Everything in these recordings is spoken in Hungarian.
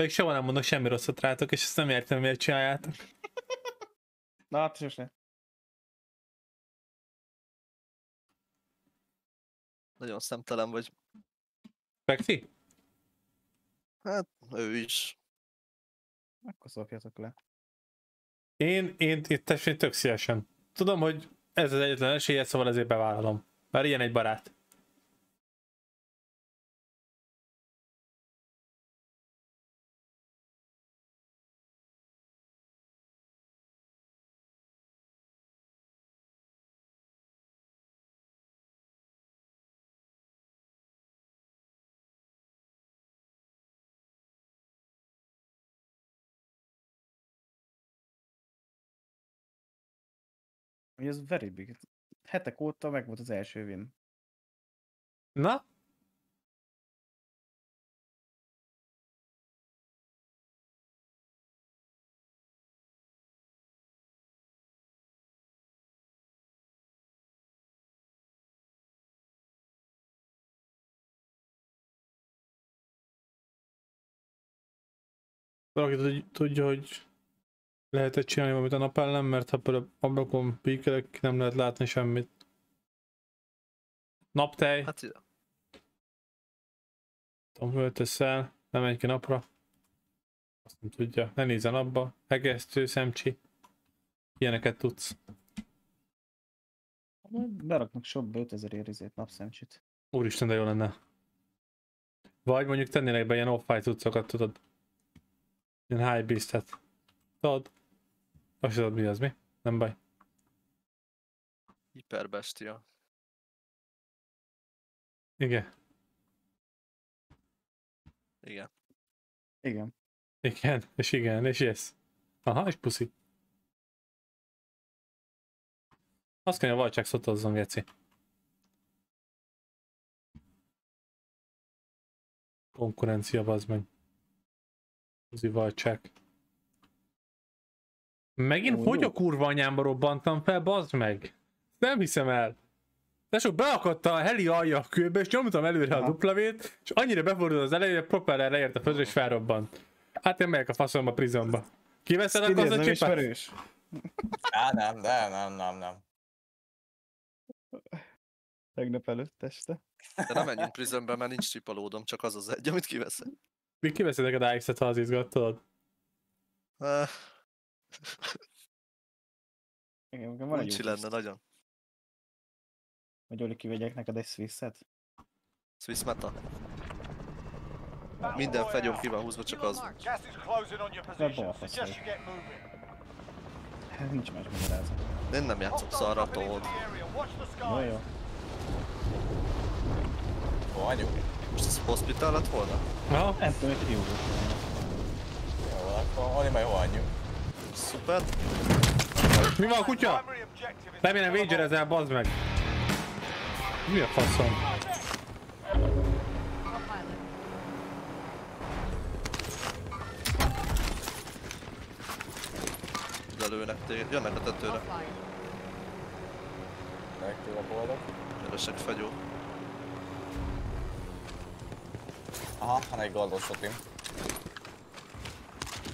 Pedig soha nem mondok semmi rosszat rátok, és ezt nem értem, miért csináljátok. Na, hát sose. Nagyon szemtelen vagy. Pexi? Hát, ő is. Akkor szokjatok le. Én, én itt tessék tök szívesen. Tudom, hogy ez az egyetlen esélye, szóval ezért bevállalom. Mert ilyen egy barát. Hogy ez very big. Hetek óta meg volt az első win. Na? Valaki tud- tudja, hogy lehet csinálni valamit a nap ellen, mert ha például ablakon píkelek, nem lehet látni semmit. Naptej, hát, Hát, tudom, öltöz el, nem menj ki napra. Azt nem tudja, ne nézzen abba. Hegesztő, szemcsi. Ilyeneket tudsz. Beraknak shopba 5000 érizét napszemcsit. Úristen, de jó lenne. Vagy mondjuk tennének be ilyen off-fight cuccokat, tudod. Ilyen high beast-et. Tudod? Azt tudod mi az, mi? Nem baj. hiperbestia. Igen. Igen. Igen. Igen, és igen, és yes. Aha, és puszi. Azt kell, hogy a valcsák szotozzon, Geci. Konkurencia, bazd meg. Uzi valcsák. Megint Ó, hogy jó. a kurva anyámba robbantam fel, bazd meg? Nem hiszem el. De sok beakadta a heli alja a kőbe, és nyomtam előre a duplavét, és annyira befordult az elejére, a propeller leért a földre, és felrobbant. Hát én megyek a faszomba prizonba. Kiveszed akkor az a nem csipet? ismerős? Á, nem, nem, nem, nem, nem. Tegnap előtt este. De nem menjünk prisonbe, mert nincs csipalódom, csak az az egy, amit kiveszek. Mi kiveszed neked AX-et, ha az izgattad? Uh, Igen, van egy uncsi jó lenne nagyon. Hogy Oli kivegyek neked egy Swisset. Swiss meta. Minden fegyom ki van húzva, csak az. Get moving. Hát nincs más magyarázat. Én nem játszok szarra, the Jó, jó. Hol vagyunk? Most ez hospital lett volna? Aha, Nem tudom, hogy kiugrott. Jó, akkor Oli, majd hol vagyunk? Szuper. mi van a kutya? Remélem wager ezzel, bazd meg. Mi a faszom? Lelőnek téged. Jönnek a tetőre. Boldog. Keresek fegyó. Aha, van egy goldos shotim.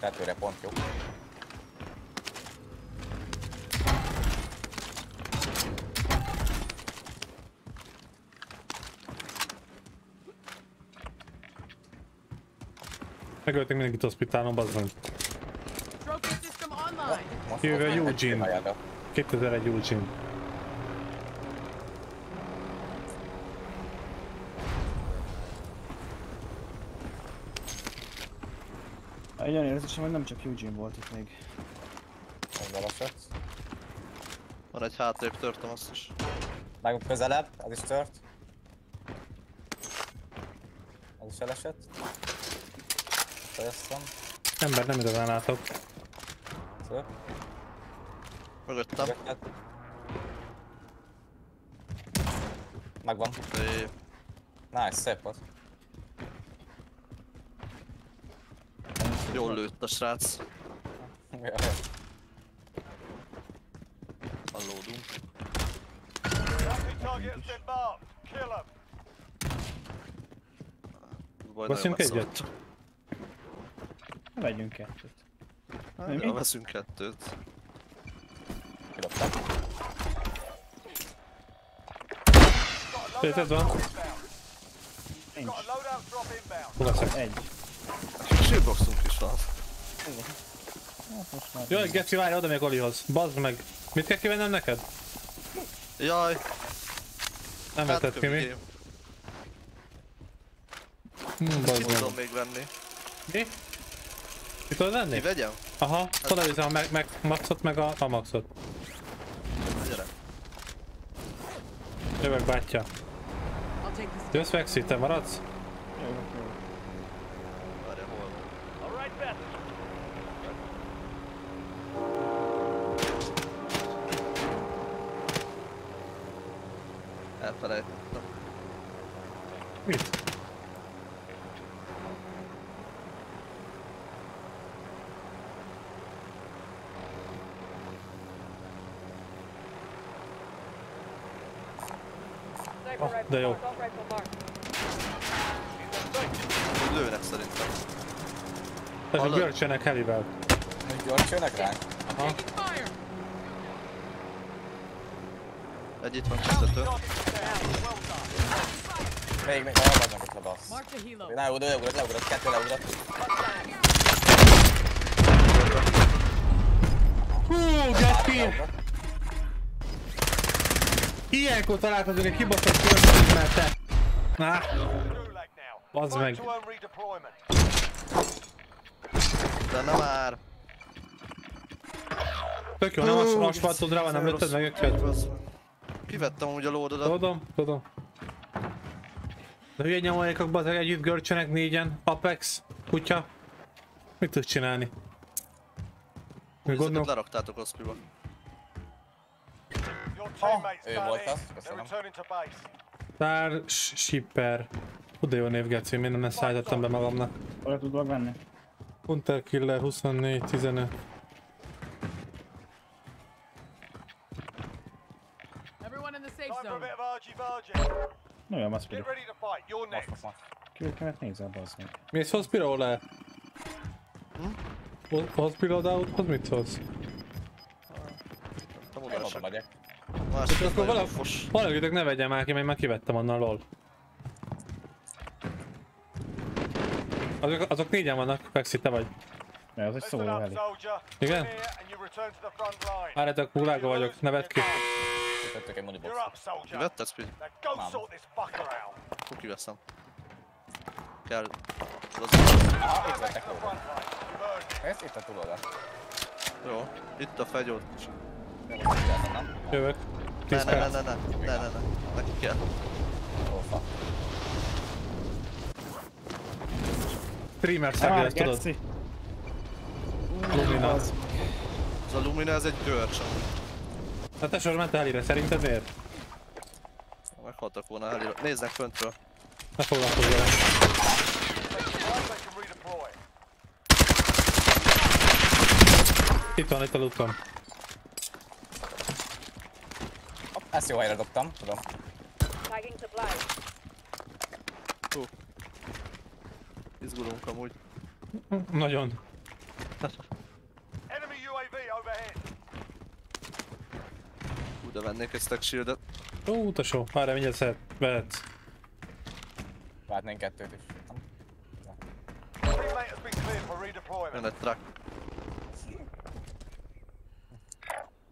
Tetőre pont jó. Megöltek mindenkit hospitálon. Most Jövő meg Eugene. csináljátok. 2001 Eugene. Egy olyan érzésem, hogy nem csak Eugene volt itt még. Ez belesett. Van egy hátrébb törtem azt is. Vágunk közelebb, az is tört. Az is elesett. Fejeztem. Ember nem igazán látok. Szép. Mögöttem. Mögötted. Megvan. É, Nice, szép volt. Jól lőtt a srác. Jaj. Hallódunk. Enemy target has been marked. Kill 'em. Baj, nagyon Basszunk messze egyet? vagytok. Vegyünk kettőt. Hát, Mi? ja, veszünk kettőt. Kidobtam. Széted van? Nincs. Leszek? Egy. Nekünk shieldboxunk is van. Hát. Jaj, Geci, várj, oda még Olihoz. Bazd meg. Mit kell kivennem neked? Jaj, Nem hát vetted ki mi? Hm, Ki bazd meg. tudom még venni. Mi? Tudod venni? Ki vegyem? Aha, oda viszem a meg, meg maxot meg a, a maxot. Gyere. Jövök bátyja. Jössz Vexi, te maradsz? Jó, jó. Várja, hol van. All right, Beth. Elfelejtettem. Mit? Sniper rifle de jó. mark, assault rifle mark. Úgy lőnek szerintem. Ezek Hallod? Görcsönek helivel. Még gyors jönnek ránk? Fire. Egy itt van kisztető. Még, még, elvadnak itt a bassz. Mark the helo. Leugrott, leugrott, leugrott, kettő leugrott. Hú! Leugrott. Ilyenkor találkozunk egy kibaszott körben, mert te... Na. Bazd meg. De nem már. tök jó, nem as- asfaltod rá nem lőtted meg őket. Kivettem úgy a lódodat. Tudom, tudom. De hülye nyomolékok bazeg együtt görcsönek négyen, Apex, kutya. Mit tudsz csinálni? Mi Ezeket leraktátok oszpiba. Teammates ő volt az, köszönöm. Star Shipper. De jó név Geci, miért nem szállítottam be magamnak. Oda tudok venni? Hunter Killer 24, 15. Everyone in the safe Time for a zone. bit of argy-bargy. Nagyon azt Get pedig. ready to fight. You're Most, next. most, most. Kürkemet nézel, bazd meg. Mész hospital le? Hm? Hospital out, mit szólsz? Nem oda megyek. Az Akkor valakitek ne vegyen már ki, mert már kivettem onnan lol. Azok, azok négyen vannak, Pexi, te vagy. Ne, az egy szóló soldier. Igen? Várjátok, kulága vagyok, ne vedd ki. Kötöttök egy soldier. Vetted speed? Out. Akkor kiveszem. Kell. Ah, itt vettek to the lóra. front line. You've earned it. Ez itt a túloldal. Jó. Itt a fegyót. Jövök. Ne, 10 ne, ne, ne, ne, ne, ne, ne. Neki kell. Ó, fa. Streamer ezt tudod? Geci. Lumina. Az. A Lumina, ez egy görcs. Hát te sor ment a helire, szerinted miért? Meghaltak volna elére. Néznek föntről. Ne foglalkozz vele. Itt van, itt a lootom. Ezt jó helyre dobtam, tudom. Tagging supplies. Izgulunk amúgy. Nagyon. Enemy UAV overhead. Úgy de vennék egy stack shieldet. Ó, utasó, várj, mindjárt szeret, vehetsz. Vártnénk kettőt is. Jön egy truck.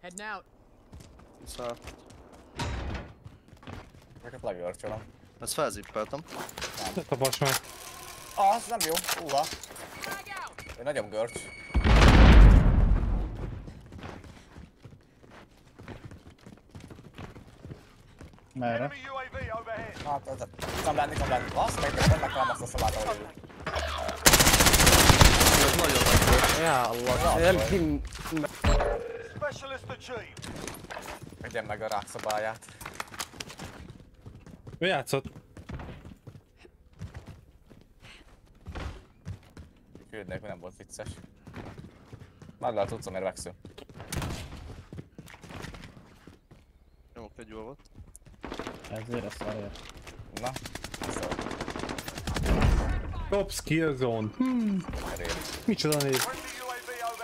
Heading out. Szállt. Ezeket legörcsölöm. Ezt felzippeltem. Ne tapass meg. Ah, Az nem jó. Húha. Ő nagyon görcs. Merre? Hát, ez a... Kamblálni, kamblálni. Azt meg, meg reklám azt a szabát, ahogy ő. Ez nagyon nagy volt. Já, Allah. Elkin... Specialist achieved. Egyen meg a rák szabályát. Ő játszott. Küldnék, nem volt vicces. Meg lehet tudszom, mert vexő. Jó, egy volt. Ezért ezt elért. Na, szóval. Ops, Killzone. Hmm, Elég. micsoda név.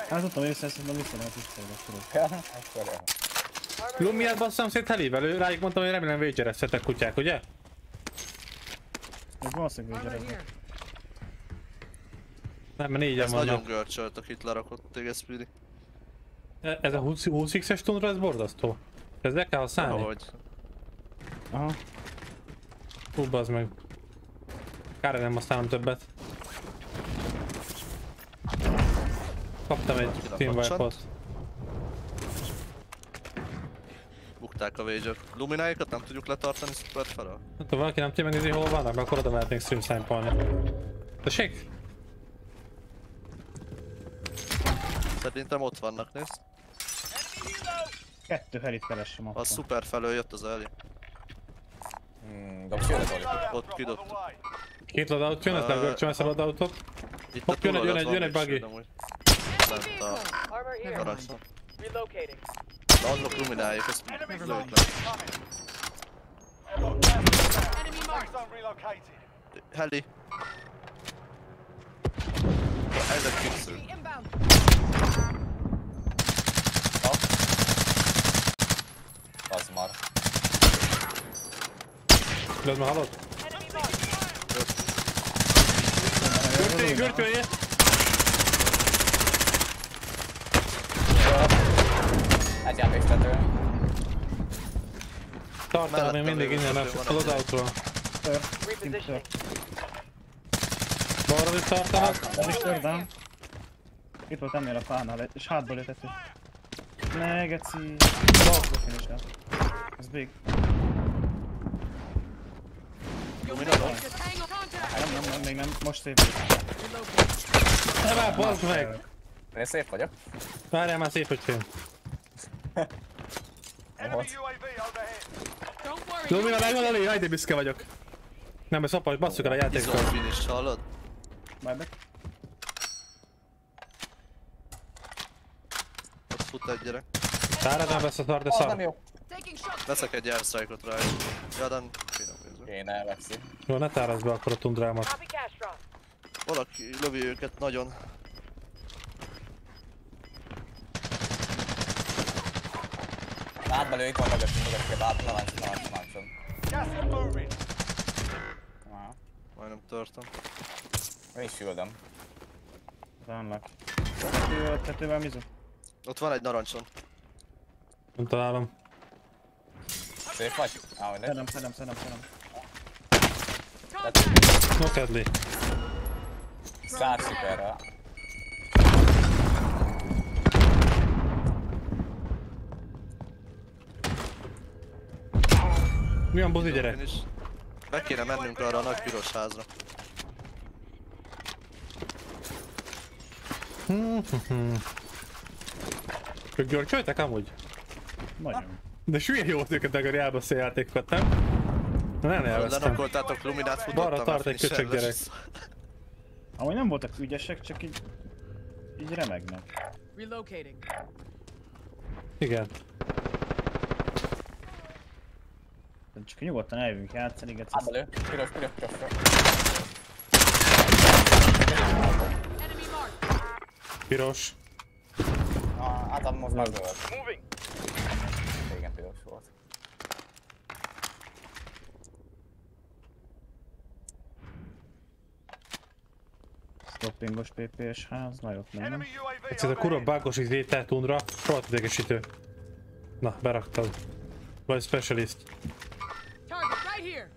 Hát tudtam, hogy összeszedem vissza a pisztolyra, tudod. Ja, akkor jó. Lumiát basszam szét helével, ő- rájuk mondtam, hogy remélem végyerezhetek kutyák, ugye? Még valószínűleg here. Nem, mert négyen Ez nagyon vannak. görcsölt, akit lerakott téged, Speedy. E- Ez a 20 20x-es tundra, ez borzasztó. Ez le kell használni? Ahogy. Aha. Hú, bazd meg. Kár, nem használom többet. Kaptam egy Kirakott team wipe-ot. csont. Bukták a Wager. Lumináikat nem tudjuk letartani spread felől? Nem tudom, valaki nem tudja megnézni, hol vannak, akkor oda mehetnénk stream snipe Tessék? Szerintem ott vannak, nézd. Kettő helit keresem A akkor. szuper felől jött az Eli. Hmm, dobsz jön az. Loadout Ott kidobtuk. Két loadout jön, ezt Ö, legörcsöm ezt a loadoutot. Itt Hopp, jön egy- jön egy- jön egy buggy. Lent a. Relocating. De azok lumináik, ezt Enemy lőjük le. incoming. I've got gas. Enemy Safe marked. zone relocated. Heli. Ez egy fixő. Inbound. Az mar. De az már halott? Enemy marked. Görcsölje, görcsölje! Egy játéktető. Tartalom még Mellettem mindig lévő innen a görcső a van, loadoutról. Tör. Repositioning. Balra is tartanak. Ez is tördám. Itt volt ennél a fánál, és hátba lőttető. Ne, geci. Balkba finish Ez big. Hang on contact. Nem, nem, nem, még nem. Most szép. Ne már, bazd meg! Én szép vagyok. Várjál már szép. Don't worry. Lumina megvan make elég, hajde büszke vagyok. Nem, ez apa, hogy basszuk el a játékot. finish, hallod? Buyback. Ott fut egy gyerek. Tárad nem vesz a szar, de szar. Veszek egy airstrike-ot rá. Finom pénzbe. Én elvexi. Jó, ne tárazd be akkor a tundrámat. Valaki lövi őket nagyon. Át belőle itt van mögöttünk, mögöttünk. Gas is moving. Aha. Majdnem törtem. Én is üldöm. Unlock. Tető, tetővel mizu. Ott van egy narancson. Nem találom. Szép vagy? Á, mindegy. Szedem, szedem, szedem, szedem. Contact. No kedli. Szár szuperre. Mi van buzi? Finish. Be kéne mennünk arra a nagy piros házra. Ők görcsöltek amúgy? Nagyon. De sülye jó volt őket a játékokat, nem? Nem elvesztem. Lenakoltátok Luminát, futottam. Balra tart egy köcsög gyerek. Amúgy nem voltak ügyesek, csak így... Így remegnek. Relocating. Igen. Csak nyugodtan eljövünk játszani, geci. Át belőle. Piros, piros, piros. piros. Ah, Ádám most már zöld. Moving. Régen piros volt. Stoppingos PPS ház, nagyot nem. Enemy UAV Ez a kurva bágos izétel tundra, rohadt idegesítő. Na, beraktad. Vagy specialist. Target right here.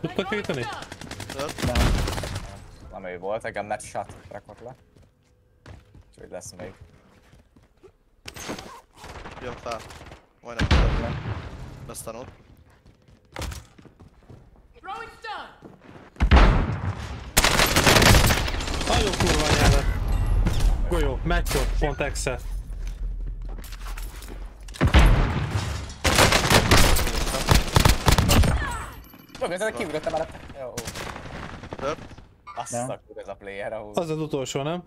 Tudtak javítani? Tört. Nem ő volt, engem net shot rakott le. Úgyhogy lesz még. Jön fel. Majdnem tört. Aztán ott. Nagyon kurva anyádat. Golyó, matchot, pont exe. Jó, ezzel kiugrottam el. Jó. Tört. Azt a ez a player, ahol... Az az utolsó, nem?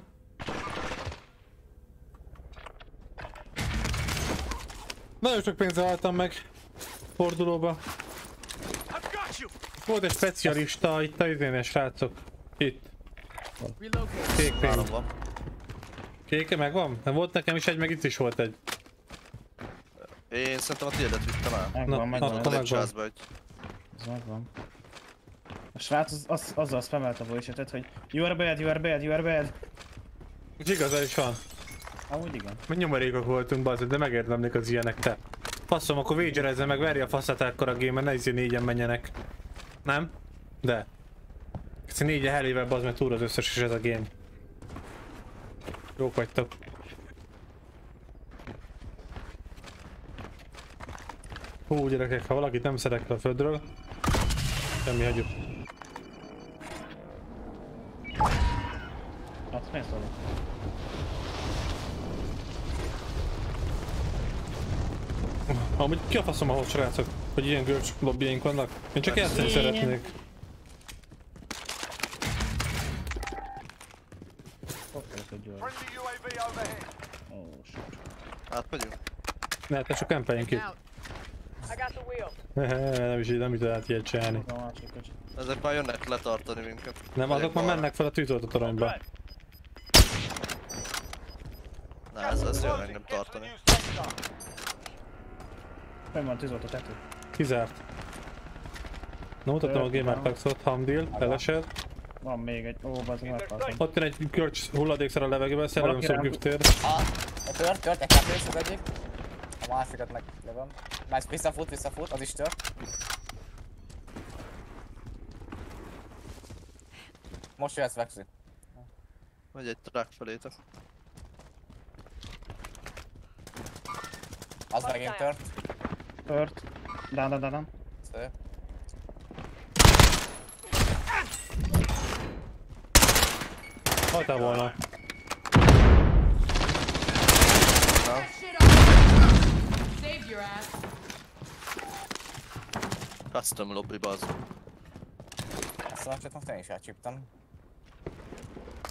Nagyon sok pénzzel álltam meg. Fordulóba. Volt egy specialista itt a izénél, srácok. Itt. Kék pénz. van. Kéke megvan? Nem volt nekem is egy, meg itt is volt egy. Én szerintem a tiédet vittem el. Megvan, Na, megvan. akkor megvan. Ez megvan. A srác az, az, azzal spammelt a voice hogy You are bad, you are bad, you are bad. És igaza is van. Amúgy igen. Meg nyomorékok voltunk, bazd, de megérdemlik az ilyenek, te. Faszom, akkor wagerezze meg, verje a faszát akkor a game ne izé négyen menjenek. Nem? De. Ez négyen helével bazd meg túl az összes is ez a game. Jók vagytok. Hú, gyerekek, ha valakit nem szedek le a földről, semmi hagyjuk. Azt mész valami. Amúgy ki a faszom ahhoz srácok, hogy ilyen görcs lobbyink vannak? Én csak játszani szeretnék. Átmegyünk. Ne, te csak kempeljünk itt. Nem is így, nem is lehet ilyet csinálni. Ezek már jönnek letartani minket. Nem, azok már mennek fel a tűzoltó toronyba. Na, ez, ez jön engem the tartani. New safe zone. Fenn van tűzolt a tető. Kizárt. Na mutattam a Gamer Taxot, Hamdil, elesett. Van még egy. Ó, bazd meghaltam. Ott jön egy görcs hulladékszer a levegőben, szerelem Valaki rám- szobgiftér. Ah, a tört, tört, egy kettős az egyik. A másikat meg lövöm. Más visszafut, visszafut, az is tört. Most jöhetsz Vexi. Megy egy track felétek. Az megint tört. Tört. Dán, dán, dán, dán. Szép. Haltál volna. Custom lobby bazd. Ezt a most én is elcsíptem.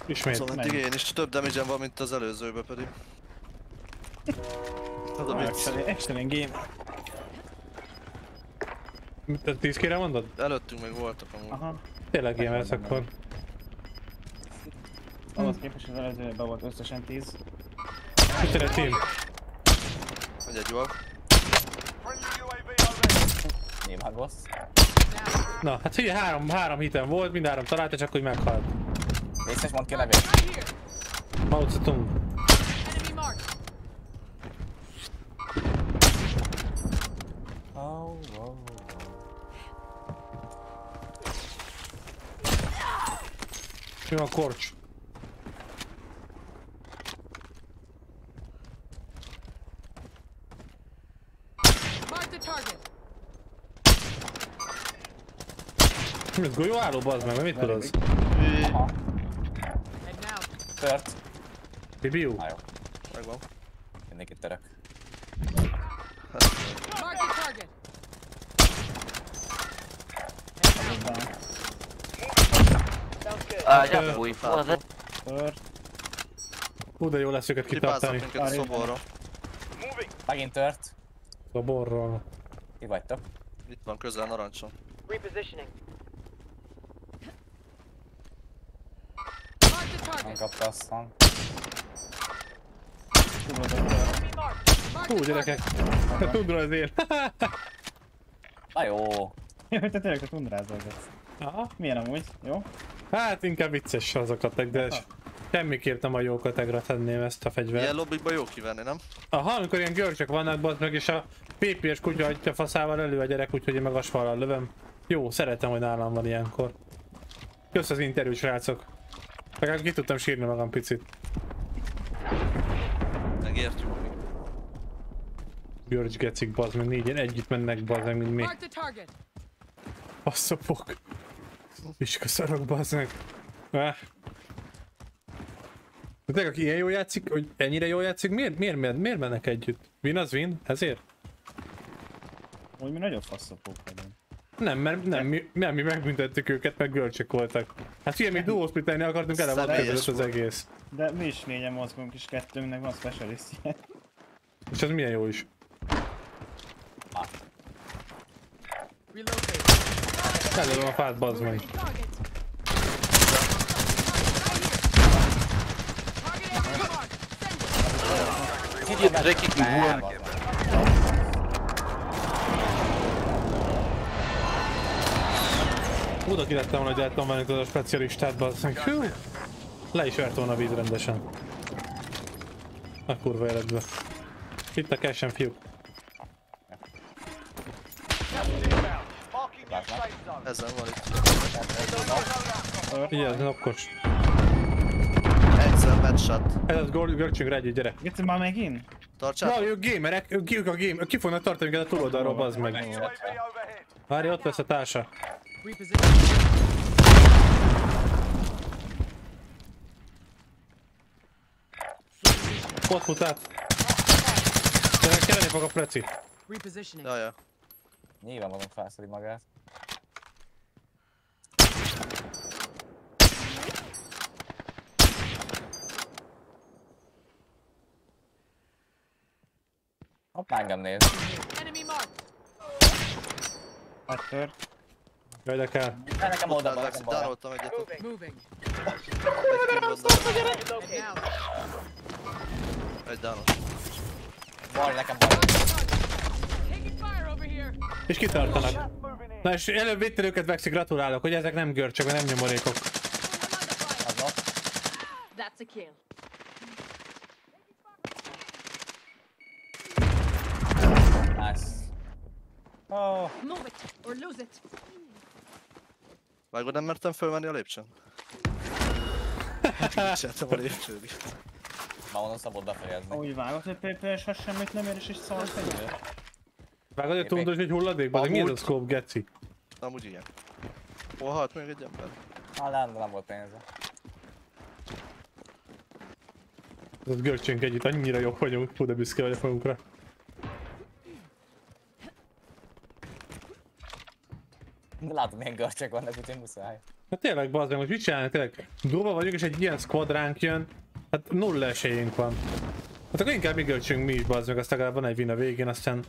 Ismét. Szóval eddig én is több damage van, mint az előzőbe pedig. Az a vicc. Excellent game. Te 10 kére mondod? Előttünk még voltak amúgy. Aha. Tényleg gamer lesz akkor. Ahhoz képest az előzőben volt összesen 10. Itt jön egy team. Egy jól. Nyilván rossz. Na, hát figyelj, három, három hitem volt, mind három találta, csak hogy meghalt. Vissza és mondd ki a nevét. Mao. Enemy marked. Oh, oh. Mi van korcs? Mark the target. Mi ez golyó álló bazd meg, vagy mit tudod? Aha, Head now. tört. Bibiu? Na jó, Megvan. mindenkit török. Mark the target. For that. Tört. Hú, de jó lesz őket kitartani. minket a szoborra. Megint tört. Szoborról. Ti vagytok. Itt van közel narancson. Repositioning. Nem kapta aztán. Hú, gyerekek. target. Tudod azért. Na jó. Te tényleg te tundrázolgatsz. Aha. Milyen amúgy? Jó? Hát inkább vicces az a kateg, de semmiképp nem a jó kategra tenném ezt a fegyvert. Ilyen lobbikba jó kivenni, nem? Aha, amikor ilyen görcsök vannak, bazd meg, és a PPS kutya hagyja faszával elő a gyerek, úgyhogy én meg asfallal lövöm. Jó, szeretem, hogy nálam van ilyenkor. Kösz az interjút, srácok. Legalább ki tudtam sírni magam picit. Megértjük. Görcs gecik, bazd meg, négyen együtt mennek, bazd meg, mint mi. Mark the target. Passzapok. Iska szarok, bazd meg. Ah. De tényleg, aki ilyen jól játszik, hogy ennyire jól játszik, miért, miért, miért, miért mennek együtt? Win az win? Ezért? Úgy mi nagyobb faszopók vagyunk. Nem, mert nem mi, nem, mi megbüntettük őket, meg görcsök voltak. Hát figyelj, mi duo splitelni akartunk, ele volt kezdődött az egész. De mi is négyen mozgunk, és kettőnknek van specialistje. És ez milyen jó is. Relocate. Előlöm a fát, bazd meg. Oda ki lettem volna, hogy el tudom venni a specialistát, bazd meg. Hű. Le is vert volna a víz rendesen. A kurva életbe. Itt a cash fiúk. Zone. Ezen van itt. Figyelj, napkos. Egyszer headshot. Ez az gól, görcsünkre együtt, gyere. Geci már megint? Na, Tartsátok. ők gamerek, ők, ők a game, ki fognak tartani minket a túloldalról, bazd meg. Várj, ott lesz a társa. Reposition. Ott fut át. Kelleni fog a preci. Jaja. Nyilvánvalóan felszedi magát. Hopp, engem néz. Megtört. Jaj, de kell. Ne, nekem oda, Utána nekem oda. Dánoltam egyet. Egy dános. Bal, nekem bal. És kitartanak. Na és előbb vittél őket, Vexi, gratulálok, hogy ezek nem görcsök, vagy nem nyomorékok. Az ott. That's a kill. Nice. Oh, Move it or lose it. Vágod, nem mertem fölmenni a lépcsőn? Kicseltem a lépcsőn. már onnan szabad befejezni. Úgy vágott, hogy PPS ha semmit nem ér, és is szól fegyver. Vágod, hogy tundos, hogy hulladék? Bazeg, mi ez a scope, geci? Amúgy igen. Hol halt még egy ember? Ah, nem, nem volt pénze. Ez a görcsünk együtt, annyira jobb vagyunk, túl de büszke vagyok magunkra. De látod, milyen görcsök vannak, úgyhogy muszáj. Hát tényleg, bazd meg, most mit csinálni? Tényleg, durva vagyok, és egy ilyen squad ránk jön, hát nulla esélyünk van. Hát akkor inkább mi görcsünk mi is, bazd meg, azt legalább van egy win a végén, aztán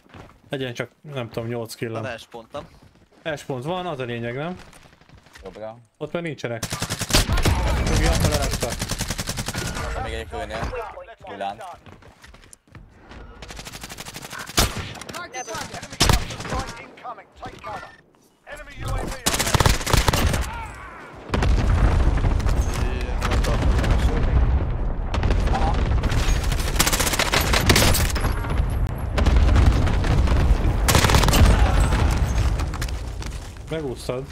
legyen csak, nem tudom, 8 Na killem. ne espontam. Es pont van, az a lényeg, nem? Jobbra. Ott már nincsenek. Jogi, apa lerakta. Van még egy kőnél. Done. Mark the target. Incoming. Take cover. Enemy UAV overhead. Ilyen van tartom. Megúsztad.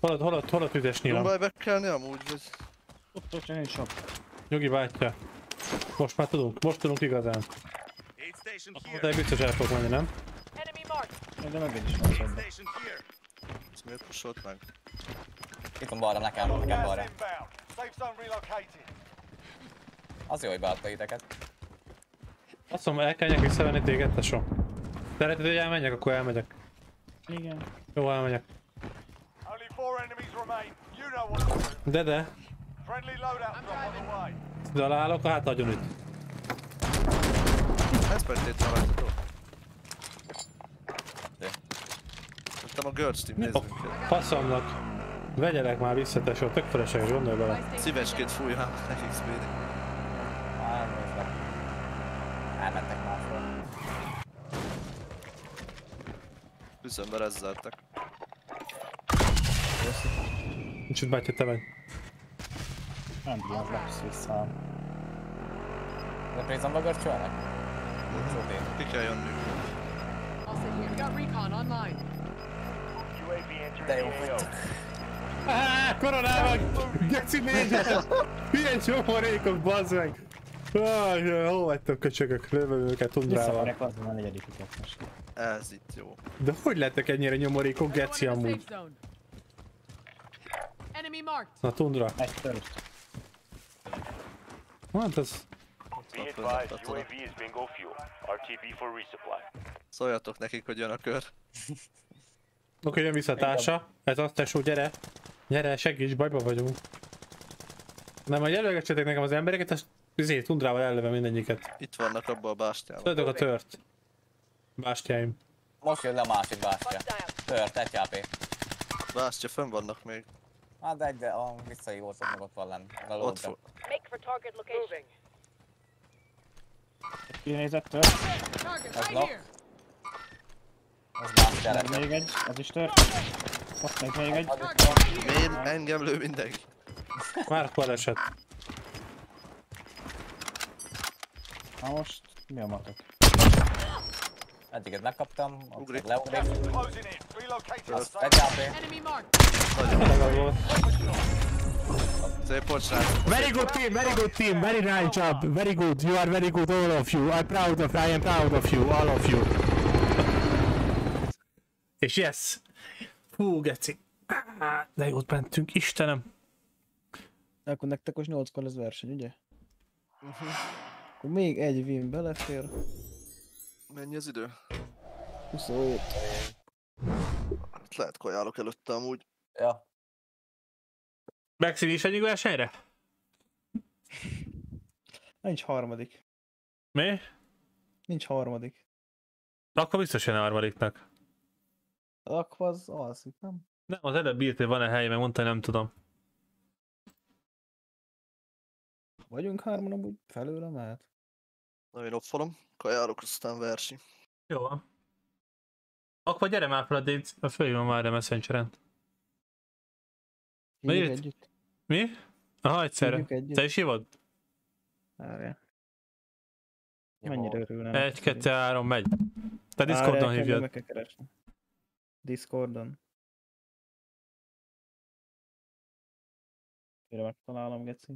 A, hol a tüzes nyilam? Próbálj bekelni amúgy, vagy... Ott ott nincs sok. Jogi bátyja. Most már tudunk, most tudunk igazán. De biztos el fog menni, nem? De megint is van több. Ez miért pusholt meg? Itt van balra, nekem, nekem balra. Az jó, hogy beadta iteket. Azt mondom, el kell visszavenni téged, tesó. Szereted, hogy elmenjek, akkor elmegyek. Igen. Jó, elmegyek. De de, dalálok, hát agyon itt. Ez pedig. Jó. Most a Girls Team nézzünk faszomnak. Vegyelek már vissza, tesó, tök felesleges, gondolj bele. Szívecskét fújjál XP-nek. Á, Üzembe ezzeltek. Nincs itt bátya, te vagy. Nem tudom, lapsz vissza. De görcsölnek? Szóval én. Ki kell jönnünk. De jó vagytok. Áááá, koronával! Geci négyet! Milyen csomorékok, bazd meg! Aj, hol vagytok köcsögök? Lövöm őket tundrával. Visszavarják az a negyediküket most. Ez itt jó. De hogy lettek ennyire nyomorékok, geci amúgy? Na tundra. Egy tört. Hát resupply. Szóljatok nekik, hogy jön a kör. Oké, jön vissza társa. Ez az, tesó, gyere. Gyere, segíts, bajba vagyunk. Nem, hogy előgessetek nekem az embereket, azt izé, tundrával ellövem mindegyiket. Itt vannak abba a bástyában. Tudod a tört. Bástyáim. Most jön le a másik bástya. Tört, egy HP. Bástya, fönn vannak még. Hát de egy, de a visszahívózod meg ott van lenn. A Ott fog. Make for target location. Moving. Kinézett tört. Low. here. Az Meg gyerek. még egy, az is tört. Ott még még egy. Én engem lő mindenki. Már esett. Na most mi a matok? Egyiket megkaptam, ott Ugrik. leugrik. Closing in. Relocating Az safe. egy volt. Szép volt, srác. Very good team, very good team, very nice job, very good. You are very good, all of you. I'm proud of, I am proud of you, all of you. És yes! Fú, geci. De jót mentünk, Istenem. Akkor nektek most 8-kor lesz verseny, ugye? Akkor még egy win belefér. Mennyi az idő? 27. Hát lehet kajálok előtte amúgy. Ja. Maxi is egyik versenyre? Nincs harmadik. Mi? Nincs harmadik. Akkor biztos jön a harmadiknak. Akkor az alszik, nem? Nem, az előbb írt, hogy van-e hely, meg mondta, hogy nem tudom. Vagyunk hárman amúgy felőle mehet. Na én opfolom. Kajálok, aztán versi. Jó van. Akkor gyere már fel a fölhívom már a Messengeren. Együtt. Mi? Aha, egyszerre. Te is hívod? Várjál. Mennyire örülnem. Egy, kettő, három, megy. Te Discordon Várjál, hívjad. Meg kell keresni. Discordon. Mire megtalálom, Geci?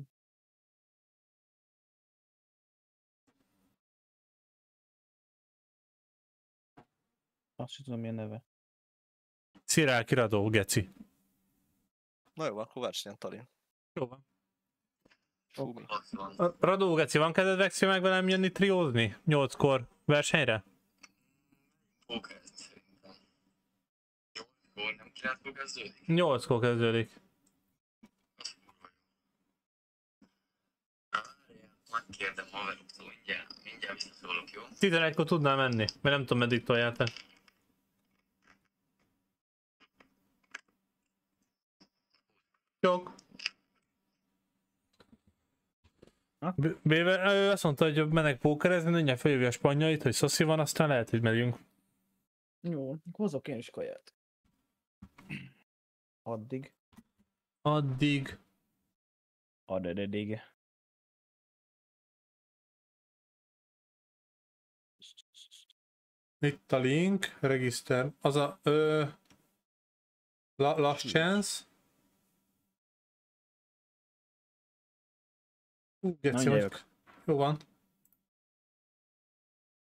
Azt sem tudom, mi a neve. Szirál kiradó, geci. Na jó, akkor versenyen talén. Jó van. Mi? Radó, geci, van kedved Vexi meg velem jönni triózni? Nyolckor versenyre? Pókert szerintem. Nyolckor, nem kilenckor kezdődik? Nyolckor kezdődik. Megkérdem haveroktól mindjárt, mindjárt visszaszólok, jó? 11-kor tudnám menni, mert nem tudom meddig toljátok. B- Béver ő azt mondta, hogy menek pókerezni, mindjárt feljövő a spanyait, hogy szoszi van, aztán lehet, hogy megyünk. Jó, hozok én is kaját. Addig. Addig. Addig. Itt a link, regiszter. Az a... Ö, la, last chance. Ú, Geci, hogy... Jó van.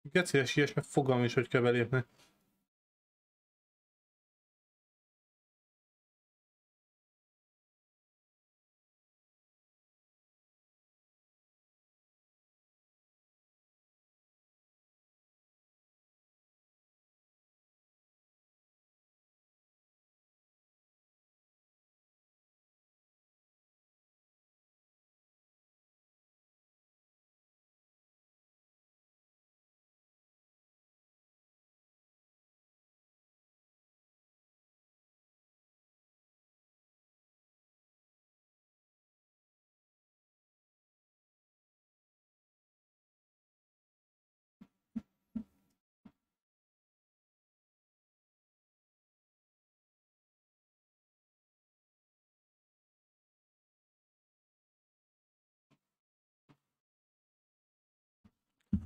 Geci, siess, mert fogalmam is, hogy kell belépni.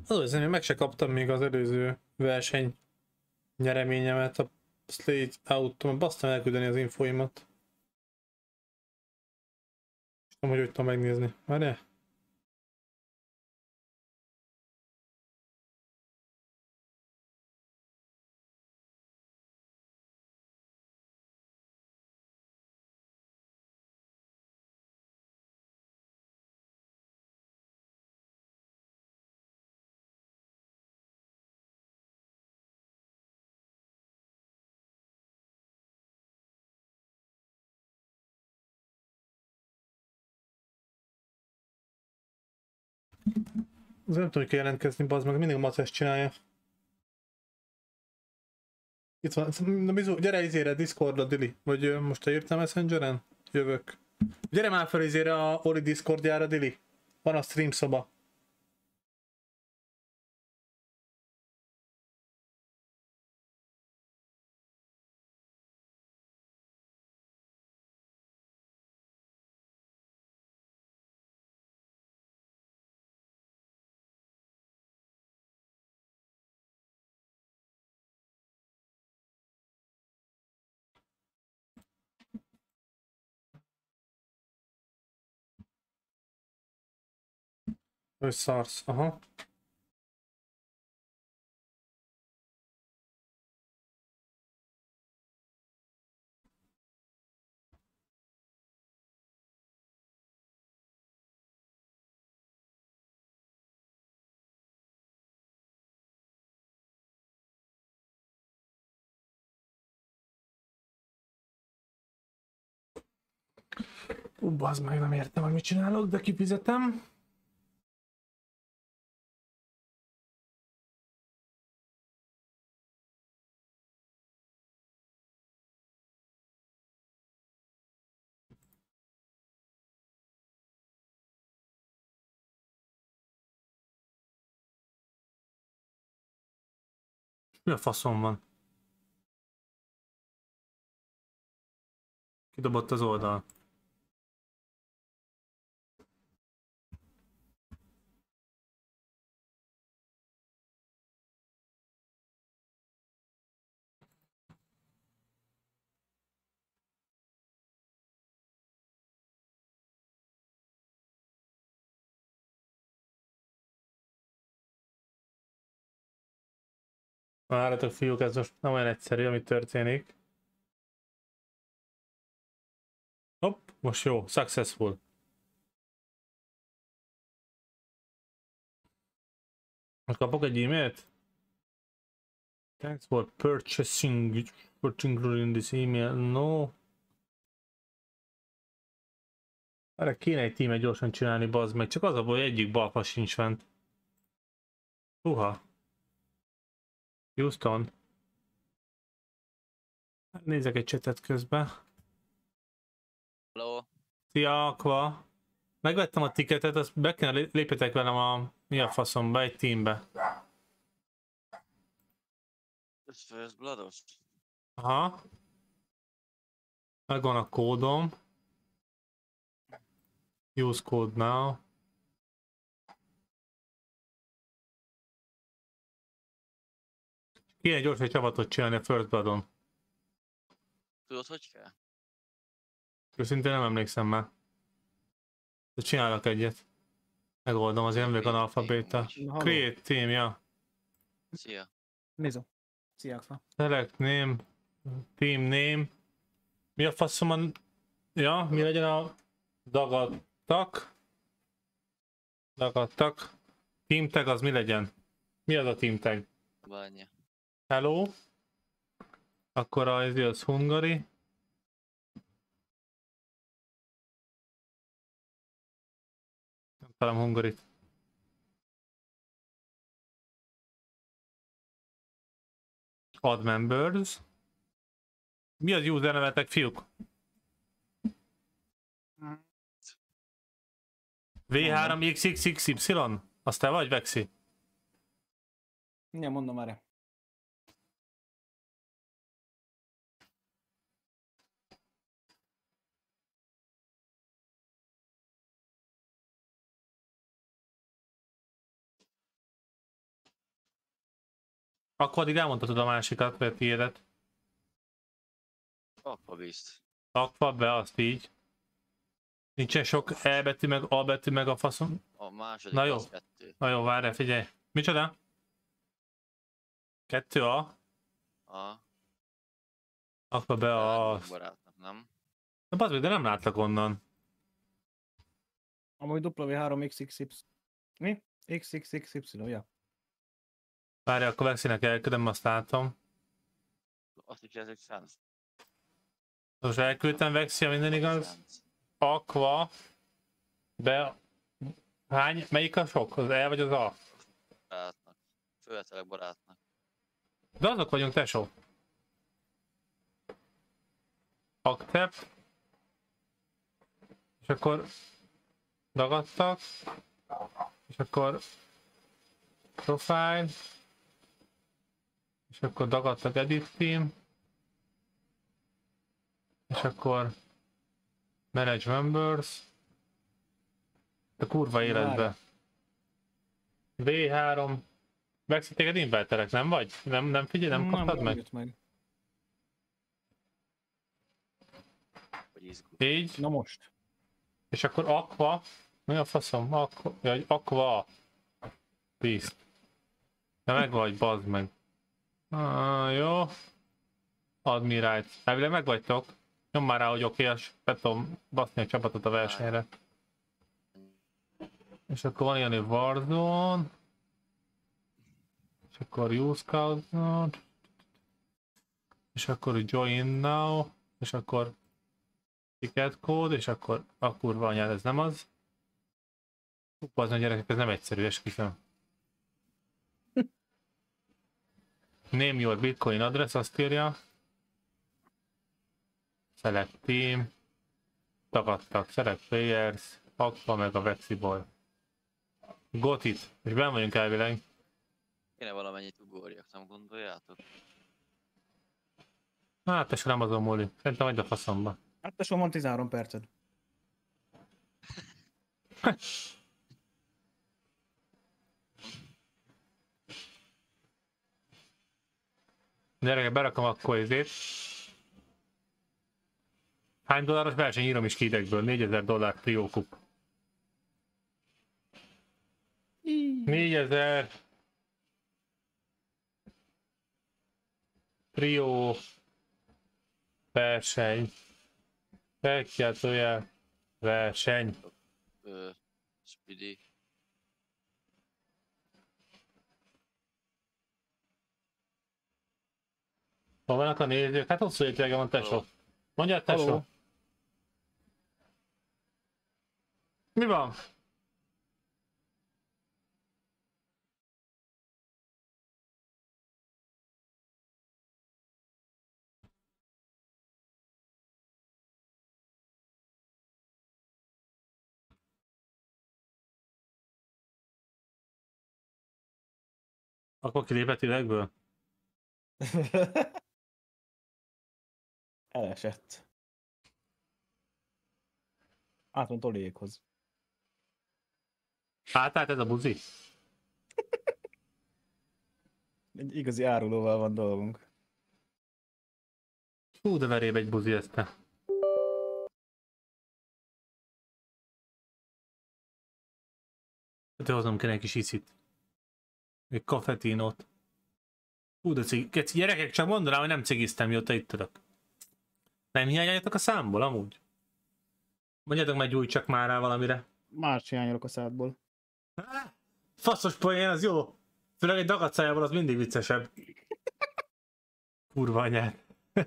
Az én meg se kaptam még az előző verseny nyereményemet, a Slate out basztam elküldeni az infóimat. És tudom, hogy hogy tudom megnézni. Várjál? Az nem kell jelentkezni, bazd meg, mindig a mac ezt csinálja. Itt van, na Mizu, gyere izére, Discordra, Dili. Vagy most te írtál Messengeren? Jövök. Gyere már fel izére a Oli Discordjára, Dili. Van a stream szoba. Összearsz, aha. Ú, bazd meg, nem értem, hogy mit csinálok, de kifizetem. Ja, a faszom van? Kidobott az oldal. Várjatok fiúk, ez most nem olyan egyszerű, ami történik. Hopp, most jó, successful. Most kapok egy e-mailt? Thanks for purchasing, for including this email. No. Erre kéne egy tímet gyorsan csinálni, bazd meg. Csak az a baj, egyik balfa sincs fent. Uha. Houston. Nézek egy csetet közben. Hello. Szia, Aqua. Megvettem a tiketet, azt be kell lé- lépjetek velem a... Mi a faszomba, egy teambe. Ez First Bloodos? Aha. Megvan a kódom. Use code now. Kéne gyors egy csapatot csinálni a First Bloodon. Tudod, hogy kell? Őszintén nem emlékszem már. De csinálok egyet. Megoldom, azért nem vagyok analfabéta. Create team, ja. Szia. Mizu. Szia, Akva. Select name, team name. Mi a faszom a... Ja, mi legyen a dagadtak? Dagadtak. Team tag az mi legyen? Mi az a team tag? Bánya. Hello? Akkor az, az Hungary. Nem találom Hungarit. Add members. Mi az user nevetek, fiúk? V3XXXY? Azt te vagy, Vexi? Igen, mondom erre. Akkor addig elmondhatod a másikat, vagy a tiédet. Apa bizt. Akva be azt így. Nincsen sok E betű meg A betű meg a faszom. A második Na jó. az kettő. Na jó, várj, figyelj. Micsoda? Kettő A, A. akkor be a... a... barátnak, nem? Na bazd de nem látlak onnan. Amúgy W3XXY. Mi? XXXY, ja. Várj, akkor Vexinek elküldöm, azt látom. Azt is ezek szánc. Most elküldtem Vexi, ha minden igaz. Aqua, be... Hány? Melyik a sok? Az E vagy az A? Barátnak. Főletelek barátnak. De azok vagyunk, tesó. accept. És akkor dagadtak. És akkor profile. És akkor dagadtak edit team. És akkor manage members. A kurva életbe. V3. Vexi, téged inverterek, nem vagy? Nem, nem figyelj, nem kaptad meg? meg. Így. Na most. És akkor aqua. Mi a faszom? Aqua. Jaj, aqua. Peace. De meg vagy, bazd meg. Ah, jó. Admirált. Elvileg meg vagytok. Nyom már rá, hogy oké, és be tudom baszni a csapatot a versenyre. És akkor van ilyen, hogy Warzone. És akkor use. És akkor join now. És akkor ticket code, és akkor a kurva anyád, ez nem az. Hú, az a gyerekek, ez nem egyszerű, esküszöm. Name your bitcoin address, azt írja. Select team. Tagadtak, select players. Aqua meg a Vexiboy. Got it. És benn vagyunk elvileg. Kéne valamennyit ugorjak, nem gondoljátok? Hát, te nem azon múlik. Szerintem majd a faszomba. Hát tesó, van 13 perced. Gyerekek, berakom akkor izét. Hány dolláros verseny írom is ki idegből? 4000 dollár Trio Cup. 4000 Trio verseny. Felkiáltója verseny. Ö, Hol vannak a nézők? Hát hosszú hétvége van tesó. Mondjad tesó. Halló. Mi van? Akkor kilépett idegből? Elesett. Átment Oliékhoz. Átállt ez a buzi? Egy igazi árulóval van dolgunk. Hú, de veréb egy buzi ezt te. De hoznom kell egy kis icit. Egy kafetinót. Hú, de cigi... Keci, gyerekek, csak mondd rá, hogy nem cigiztem, mióta itt tudok. Nem hiányoljatok a számból, amúgy? Mondjátok meg gyújt csak már rá valamire. Más hiányolok a szádból. Há, Faszos poén, az jó. Főleg egy dagacájával az mindig viccesebb. Kurva anyád.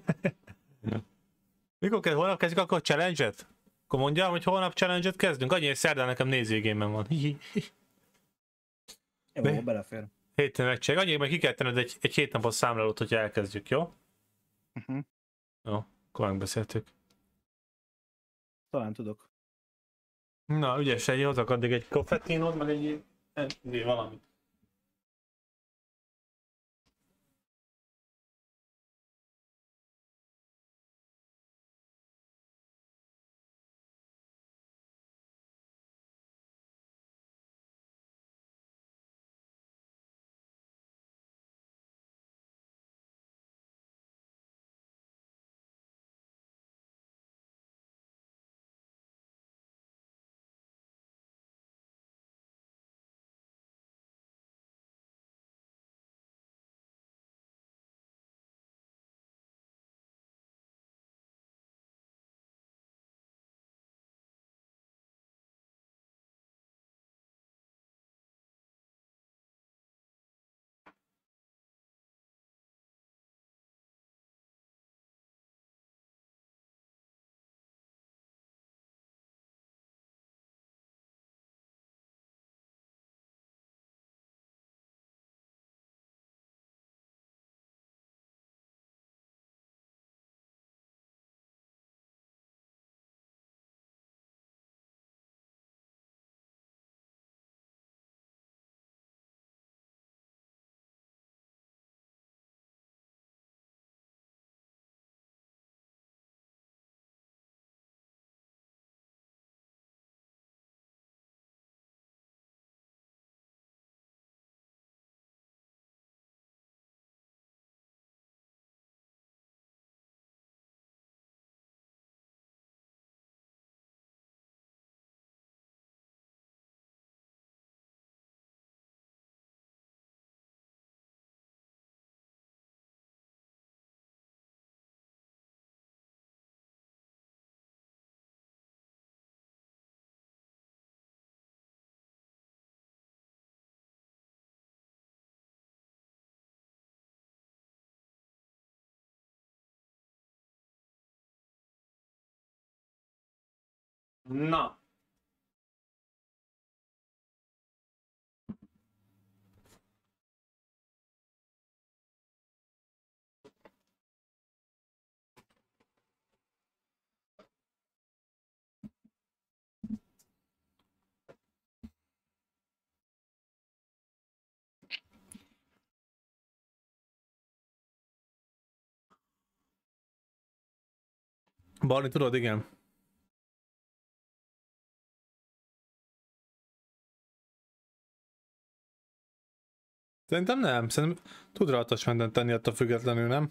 Mikor kell, holnap kezdjük akkor a challenge-et? Akkor mondjam, hogy holnap challenge-et kezdünk? Annyi, hogy szerdán nekem nézőgémem van. Jó, Mi? belefér. Héten megcsináljuk. Annyi, hogy meg ki kell tenned egy, egy hét napos számlálót, hogyha elkezdjük, jó? Uh-huh. Jó, akkor megbeszéltük. Talán tudok. Na, ügyesen, hozok addig egy koffetinot, meg egy, egy valamit. Na. Barni, tudod, igen. Szerintem nem, szerintem tud rajta mindent tenni attól függetlenül, nem?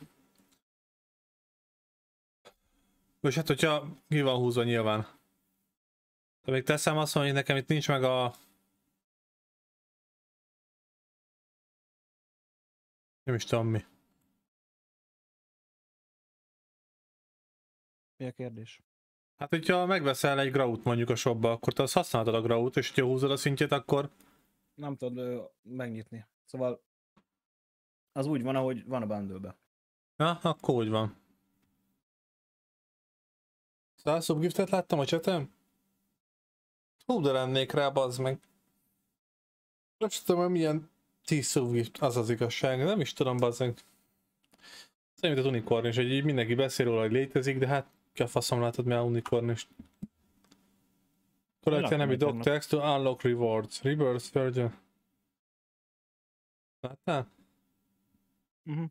És hát, hogyha ki van húzva nyilván. De még teszem azt, hogy nekem itt nincs meg a... Nem is tudom mi. Mi a kérdés? Hát, hogyha megveszel egy graut mondjuk a shopba, akkor te azt használtad a graut, és ha húzod a szintjét, akkor Nem tudod megnyitni. Szóval az úgy van, ahogy van a bundle Ja, akkor úgy van. Száz subgiftet láttam a csetem? Hú, de lennék rá, bazd meg. Nem is tudom, hogy milyen 10 subgift, az az igazság, nem is tudom, bazd meg. Szerintem az unicorn is, hogy így mindenki beszél róla, hogy létezik, de hát ki a faszom látod mi a unicorn is. Collect enemy dog text to unlock rewards. Rebirth Virgin. Láttál? Mhm.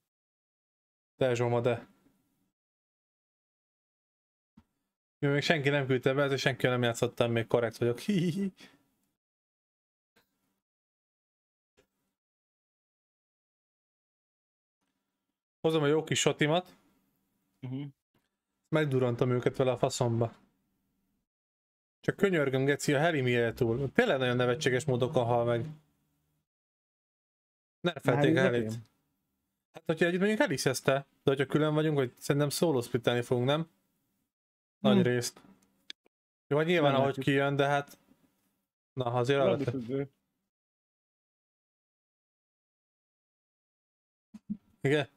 De Zsoma, de. Jó, még senki nem küldte be, és senki nem játszottam, még korrekt vagyok. Hihihi. Hozom a jó kis sotimat, Uh-huh. megdurantam őket vele a faszomba. Csak könyörgöm, Geci, a Harry miért túl. Tényleg nagyon nevetséges módokon hal meg. Harry Harryt. Potter? Hát, hogyha együtt mondjuk eliszezte, de hogyha külön vagyunk, hogy szerintem szóló splittelni fogunk, nem? Nagy Hm. részt. Jó, hát nyilván ahogy Meglátjuk. kijön, de hát... Na, azért alatt. Igen?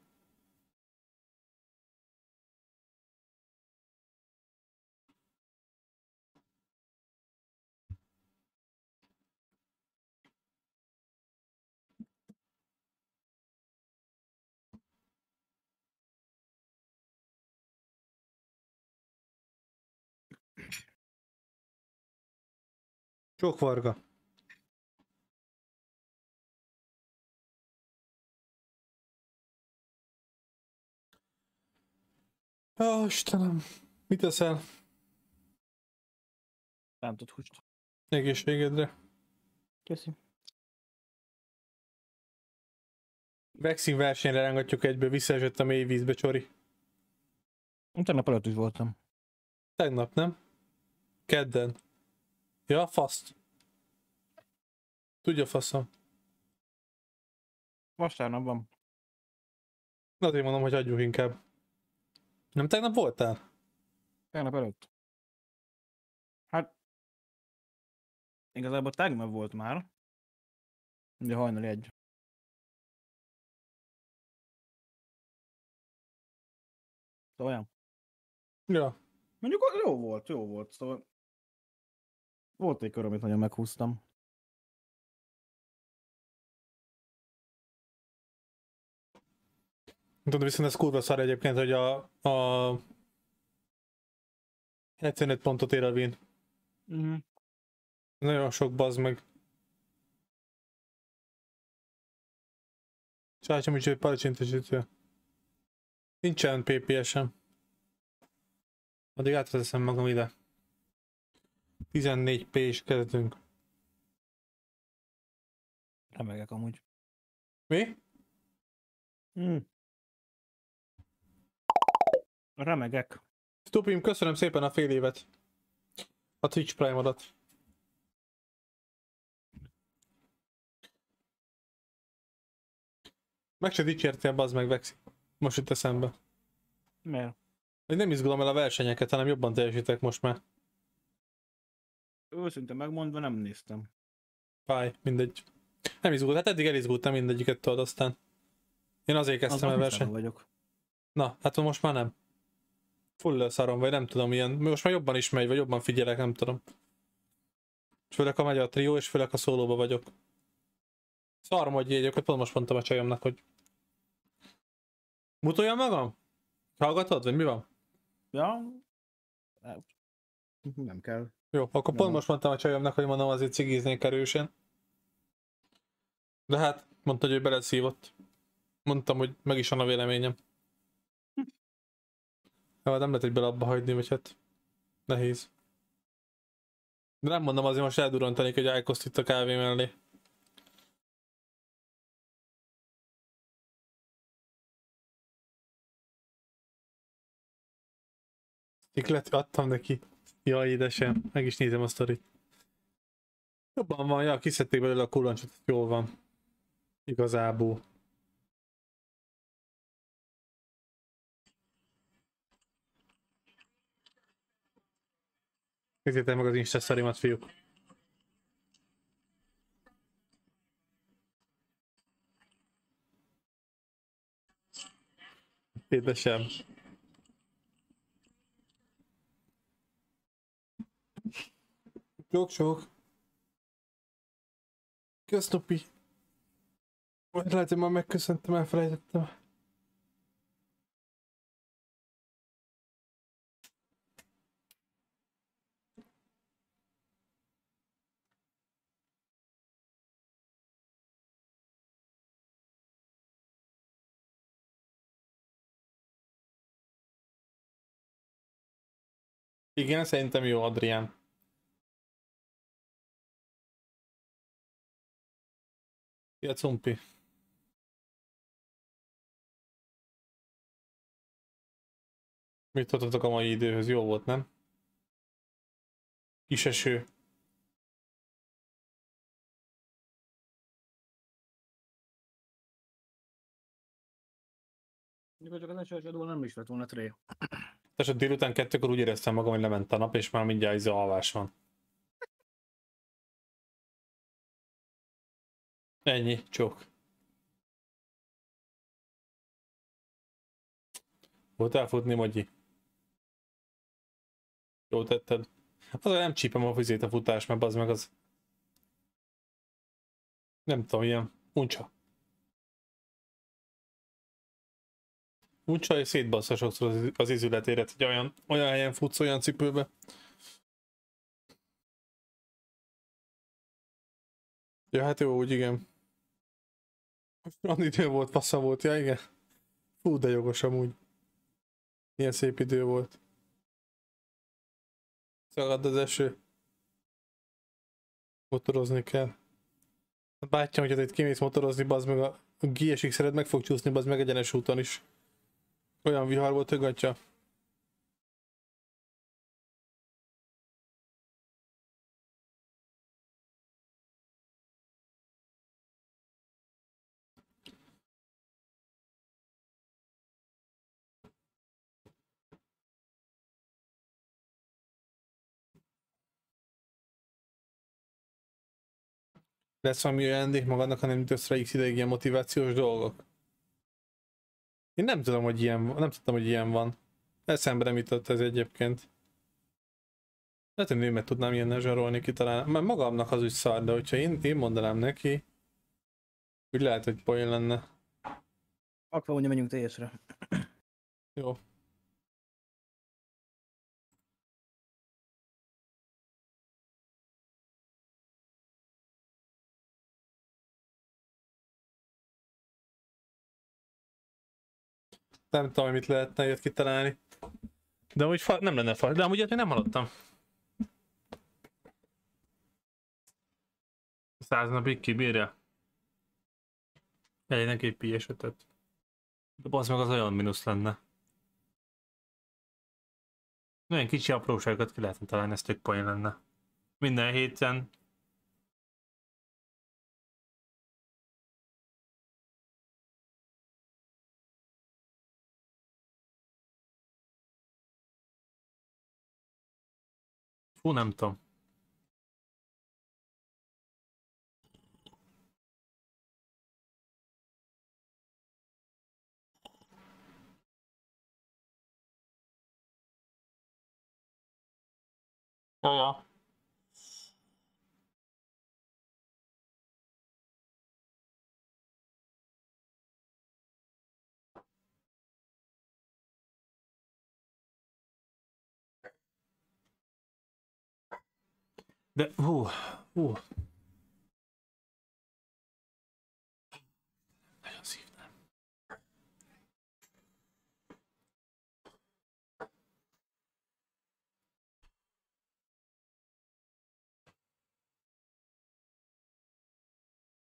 Sok varga. Ó, Istenem. Mit teszel? Nem tud húst. Egészségedre. Köszi. Vexing versenyre rángatjuk egyből, visszaesett a mély vízbe, Csori. Tegnap előtt is voltam. Tegnap, nem? Kedden. Ja, faszt. Tudja faszom. Vasárnap van. Azért mondom, hogy hagyjuk inkább. Nem tegnap voltál? Tegnap előtt. Hát... Igazából tegnap volt már. Ugye hajnali egy. Szóval olyan. Ja. Mondjuk jó volt, jó volt, szóval... Volt egy kör, amit nagyon meghúztam. Tudod, viszont ez kurva szar egyébként, hogy a, a 75 pontot ér a win. Uh-huh. Nagyon sok bazd meg. Csácsam is egy palacsintesítő. Nincsen PPS-em. Addig átveszem magam ide. 14 p is kezdünk. Remegek amúgy. Mi? Mm. Remegek. Stupim, köszönöm szépen a fél évet. A Twitch Prime-odat. Meg se dicsértél, bazd meg, Vexi. Most itt eszembe. Miért? Hogy nem izgulom el a versenyeket, hanem jobban teljesítek most már. Őszintén megmondva nem néztem. Fáj, mindegy. Nem izgult, hát eddig elizgultam mindegyiket tudod, aztán. Én azért kezdtem el Azon versenyt. vagyok. Na, hát most már nem. Full szarom, vagy nem tudom, ilyen, most már jobban is megy, vagy jobban figyelek, nem tudom. Főleg a megy a trió, és főleg a szólóba vagyok. Szarom, hogy akkor pont most mondtam a csajomnak, hogy Mutoljam magam? Hallgatod, vagy mi van? Ja. Nem kell. Jó, akkor pont most mondtam a csajomnak, hogy mondom, azért cigiznék erősen. De hát, mondta, hogy ő beleszívott. Mondtam, hogy meg is van a véleményem. Ja, nem lehet egy bele abba hagyni, vagy hát nehéz. De nem mondom, azért most eldurantanék egy ájkoszt itt a kávé mellé. Stiklet adtam neki. Ja, édesem, meg is nézem a sztorit. Jobban van, ja, kiszedték belőle a kullancsot, jól van. Igazából. Nézzétek meg az Insta sztorimat, fiúk. Édesem. Sok-sok. Kösz, Topi. Vagy lehet, hogy már megköszöntem, elfelejtettem. Igen, szerintem jó, Adrián. Ja, cumpi. Mit tudtatok a mai időhöz? Jó volt, nem? Kis eső. Mikor csak az esős nem is lett volna tré. És délután kettőkor úgy éreztem magam, hogy lement a nap, és már mindjárt izé alvás van. Ennyi, csók. Volt elfutni, Mogyi? Jó tetted. Azért nem csípem a fizét a futás, mert az meg az... Nem tudom, ilyen uncsa. Uncsa és szétbassza sokszor az, az izületéret, hogy olyan, olyan helyen futsz olyan cipőbe. Ja, hát jó, úgy igen. Olyan idő volt, passza volt, ja igen. Fú, de jogos amúgy. Milyen szép idő volt. Szagad az eső. Motorozni kell. A bátyám, hogyha itt kimész motorozni, bazd meg a GSX szeret meg fog csúszni, bazd meg egyenes úton is. Olyan vihar volt, hogy gatya. Lesz valami ajándék magadnak, hanem jut össze x ideig ilyen motivációs dolgok? Én nem tudom, hogy ilyen van. Nem tudtam, hogy ilyen van. Eszembe nem jutott ez egyébként. Lehet, hogy nőmet tudnám ilyen zsarolni kitalálni. Mert magamnak az úgy szar, de hogyha én, én mondanám neki, úgy lehet, hogy poén lenne. Akkor mondja, menjünk teljesre. Jó. Nem tudom, mit lehetne ilyet kitalálni. De úgy fa- nem lenne fa, de amúgy ilyet még nem hallottam. Száz napig kibírja. Neki egy ps. De az meg az olyan mínusz lenne. Nagyon kicsi apróságokat ki lehetne találni, ez tök poén lenne. Minden héten Funem to. Ja, ja. De, hú, hú. Nagyon szívnám.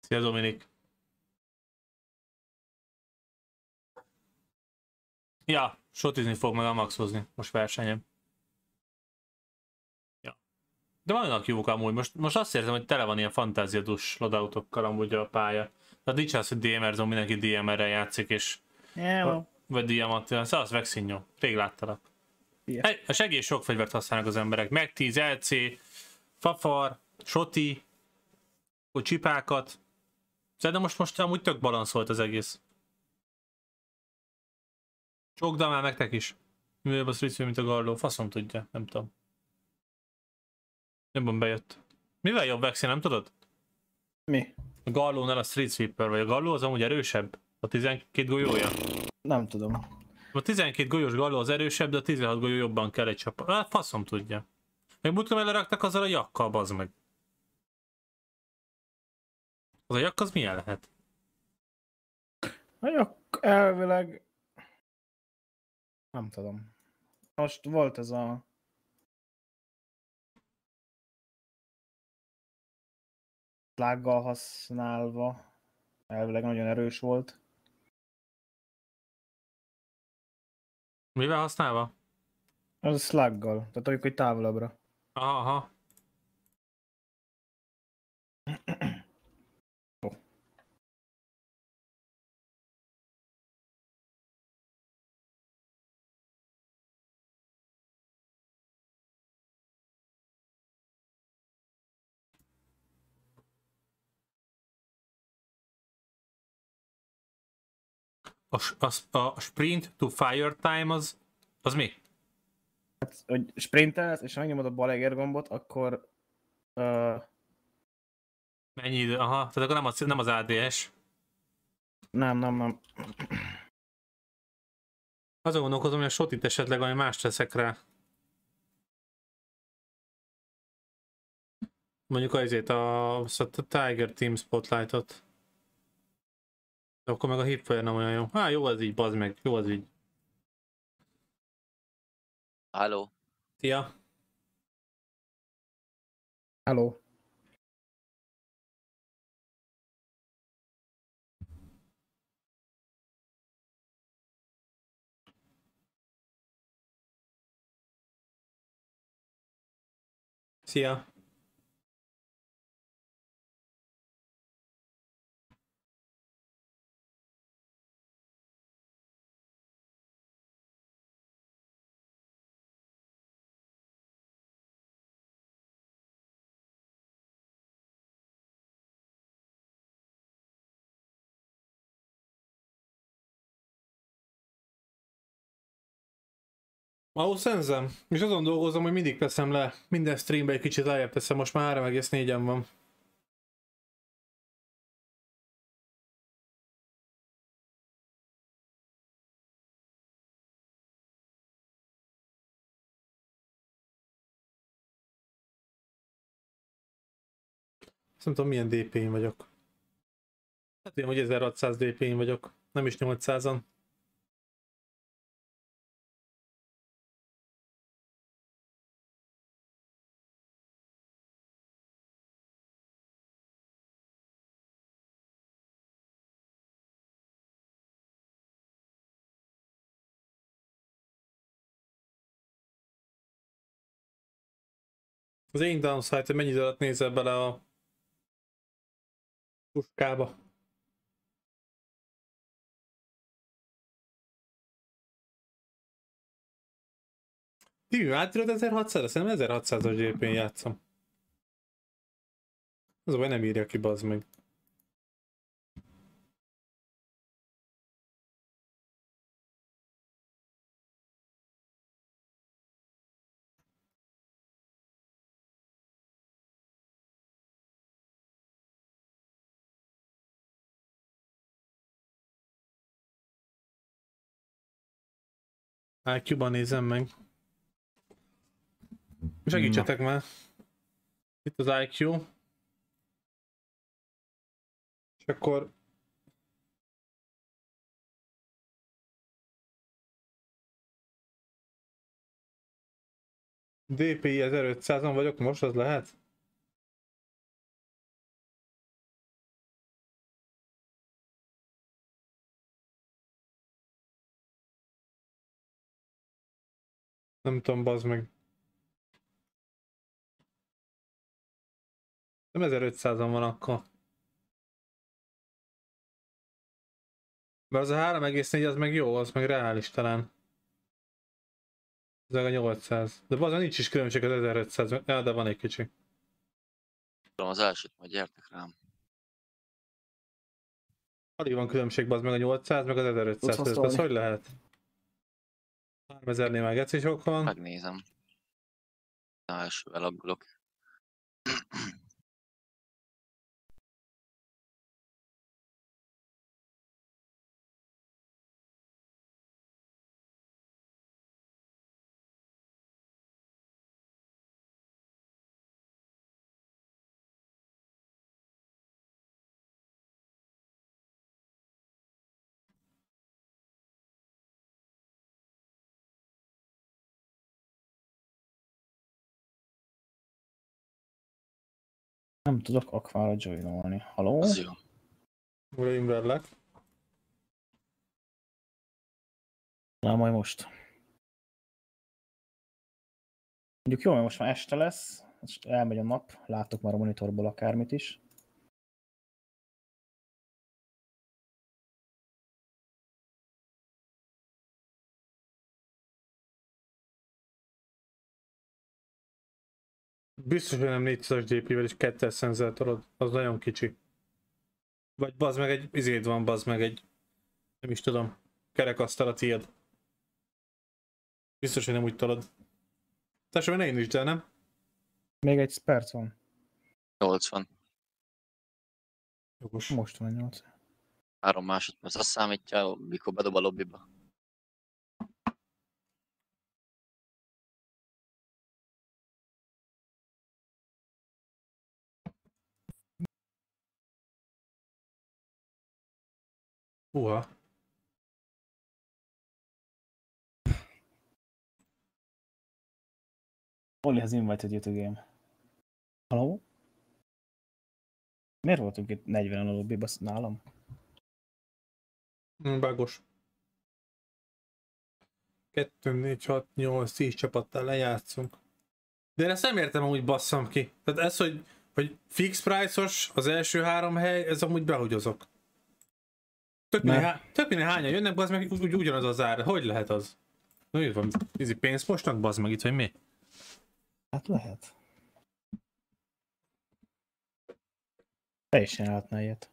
Szia Dominik. Ja, sotizni fog meg a maxozni most versenyem. De vannak jók amúgy. Most, most azt érzem, hogy tele van ilyen fantáziadus loadoutokkal amúgy a pálya. Nincs az, hogy DMR zone, mindenki DMR-rel játszik, és Yeah, vagy diamant, szóval az Vexinho. Rég láttalak. Hey, a segély sok fegyvert használnak az emberek. Meg 10, LC, Fafar, Soti, csipákat. Szerintem most, most amúgy tök balanszolt az egész. Csokda már nektek is. Mivel a mint a galló, faszom tudja, nem tudom. Jobban bejött. Mivel jobb Vexi, nem tudod? Mi? A gallónál a street sweeper, vagy a galló az amúgy erősebb? A 12 golyója? Nem tudom. A 12 golyós galló az erősebb, de a 16 golyó jobban kell egy csapat. Hát faszom tudja. Meg múltkor leraktak azzal a jakkal, bazd meg. Az a jak az milyen lehet? Mondjuk elvileg... Nem tudom. Most volt ez a... Lággal használva. Elvileg nagyon erős volt. Mivel használva? Az slaggal. Tehát amikor hogy távolabbra. Aha, A, a, a sprint to fire time az, az mi? Hát, hogy sprintelsz, és ha megnyomod a bal gombot, akkor... Uh, Mennyi idő? Aha, tehát akkor nem az, nem az ADS. nem, nem, nem. Azon gondolkozom, hogy a sotit esetleg valami más teszek rá. Mondjuk azért a, a Tiger Team Spotlightot. De akkor meg a Hipfire nem olyan jó. Há, jó az így, bazd meg, jó az így. Halló? Szia! Hello. Szia! Ahhoz szenzem. És azon dolgozom, hogy mindig teszem le. Minden streambe egy kicsit lejjebb teszem, most már 3,4-en van. Nem tudom milyen DP-n vagyok. Hát én, hogy 1600 DP-n vagyok, nem is 800-an. Az én downside, hogy mennyi idő alatt nézel bele a puskába. Tibi, átírod 1600-ra? Szerintem 1600-as GP-n játszom. Az a baj, nem írja ki, bazd meg. IQ-ban nézem meg. Segítsetek már. Itt az IQ. És akkor... DPI 1500-on vagyok most, az lehet? Nem tudom, bazd meg. Nem 1500-an van akkor. Mert az a 3,4 az meg jó, az meg reális talán. Ez meg a 800. De bazen nincs is különbség az 1500, ja, de van egy kicsi. Tudom az elsőt, majd gyertek rám. Alig van különbség, bazd meg a 800, meg az 1500 Tudsz között. Az hogy lehet? 3000-nél már geci sok van. Megnézem. Na, elsővel aggulok. Nem tudok akvára joinolni. Haló? Az jó. Ura. Na, majd most. Mondjuk jó, mert most már este lesz, elmegy a nap, látok már a monitorból akármit is. Biztos, hogy nem 400-as DP-vel és 200 szenzátorod. Az nagyon kicsi. Vagy bazd meg egy izéd van, bazd meg egy... Nem is tudom. Kerekasztal a tiéd. Biztos, hogy nem úgy tolod. Tessék, ne indítsd el, nem? Még egy perc van. 80. Jogos. Most van 8. Három másodperc. Azt számítja, mikor bedob a lobbyba. Uha. Only has invited you to game. Haló? Miért voltunk itt 40 a lobbyba nálam? Mm, Bágos. 2, 4, 6, 8, 10 csapattal lejátszunk. De én ezt nem értem amúgy basszam ki. Tehát ez, hogy, hogy fix price-os az első három hely, ez amúgy behagyozok. Tök Ne. mindegy, há- tök mindegy hányan jönnek, bazd meg úgy, ugyanaz az ár. Hogy lehet az? Na itt van, ez pénzt mostnak, bazd meg itt, vagy mi? Hát lehet. Te is csinálhatnál ilyet.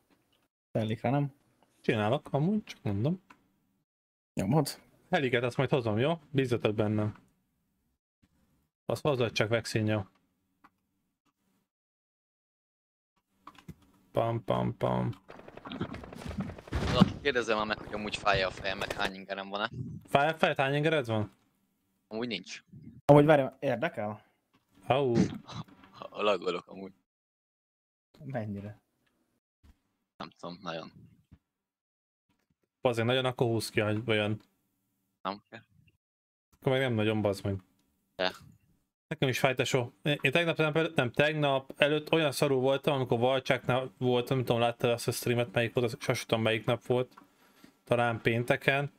Telik rá, nem? Csinálok, amúgy, csak mondom. Nyomod? Heliket azt majd hozom, jó? Bízzatok bennem. Azt hozzad csak vexin, jó? Pam, pam, pam. Na, kérdezzem már meg, hogy amúgy fájja a fejem, meg hány ingerem van-e. Fáj a fejt, hány engered van? Amúgy nincs. Amúgy várj, érdekel? Au, lagolok amúgy. Mennyire? Nem tudom, nagyon. azért nagyon, akkor húz ki, hogy olyan. Nem kell. Akkor meg nem nagyon bazd meg. De. Nekem is fájt a so. Én tegnap, nem, nem, tegnap előtt olyan szarú voltam, amikor Valcsáknál voltam, nem tudom, láttad azt a streamet, melyik volt, azt sem tudom, melyik nap volt. Talán pénteken.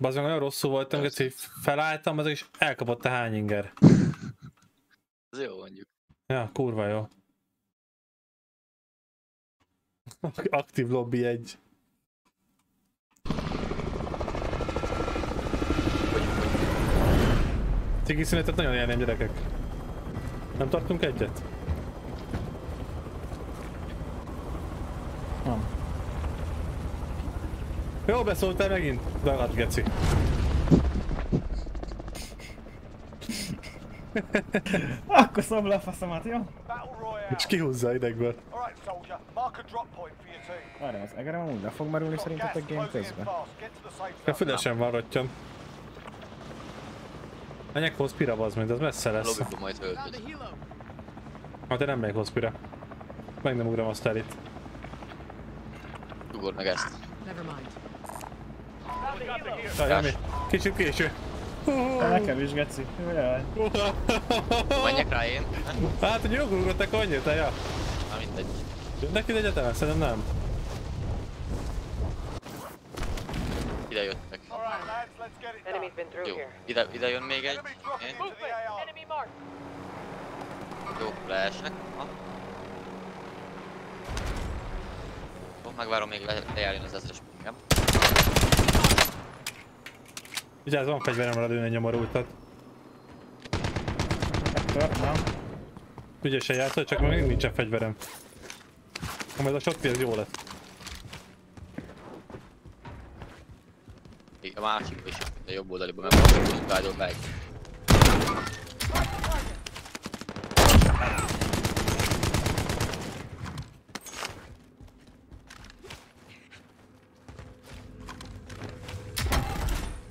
Meg olyan rosszul voltam, hogy egyszer így felálltam, az is elkapott a hány inger. Ez jó mondjuk. Ja, kurva jó. Aktív lobby egy. Cigi szünetet nagyon élném gyerekek. Nem tartunk egyet? Nem. Jó beszóltál megint? Dagad geci. Akkor szom le a faszomat, jó? És kihúzza idegből. Várj, az egerem amúgy le fog merülni szerintetek game közben? fast. Get to the safe A zone. fülesen van rottyan. Menjek hospira, bazd meg, de az messze A lesz. lobbyba majd öltöd. Hát én nem megyek hospira. Meg nem ugram azt el itt. Ugor meg ezt. Jaj, mi? Kicsit késő. Nekem is, geci. Jaj. Menjek rá én. Hát, hogy jól ugrottak annyit, ja. Na mindegy. Neki egyetemen, szerintem nem. Ide jöttek. Jó. Ide, ide jön még egy. Én. Jó, leesnek. Ha. Jó, megvárom még le, lejárjon az ezres pingem. Vigyázz, van fegyverem rá lőni egy nyomorultat. Nem? Ügyesen játszol, csak még nincsen fegyverem. Ha majd a shotpi az jó lett. A másikba is, a jobb oldaliba, mert most tudunk rágyol be egy.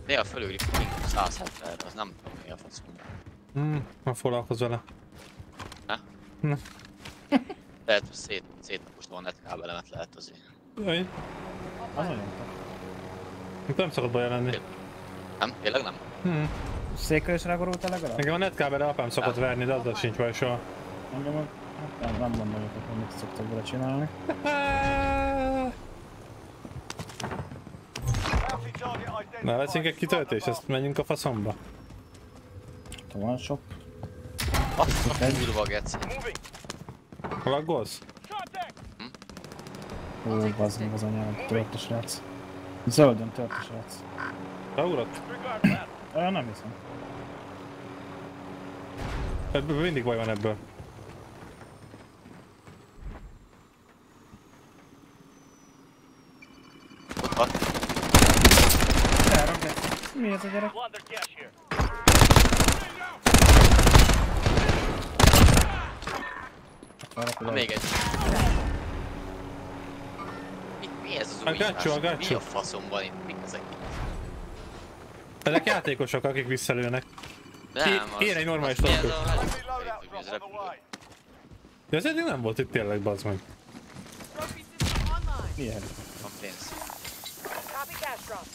Néha ping 170-re, az nem tudom mi a faszom. Hmm, ma foglalkozz vele. Lehet, hogy szét, szétnaposta van netkábelemet lehet azért. Jaj, Az nagyon tök. Itt nem szokott baj lenni. Nem? Tényleg nem? Hmm. Székkel is rágorultál legalább? Engem a netkábelre apám szokott verni, de azzal sincs baj soha. Engem meg... Hát nem, nem mondom hogy mit szoktak vele csinálni. Na, veszünk egy kitöltést, ezt menjünk a faszomba. Van shop. Azt a kurva geci. Laggolsz? Contact. Ó, bazd meg az anyám, tört a srác. Zöldön tört a srác. Beugrott? Ö, nem hiszem. Ebből mindig baj van ebből. Ott Mi ez a gyerek? Még egy. Mi, mi ez az A új gácsú, a írás? gácsú. Mi a faszom van itt? Mik ezek? Ezek játékosok, akik visszalőnek. Nem, az... kéne egy normális az mi ez dolgot. a Enemy repülő? loadout Mi ez drop on the repülő? way. De ez eddig nem volt itt tényleg, bazd meg. Milyen? Van pénz. Copy cash drop.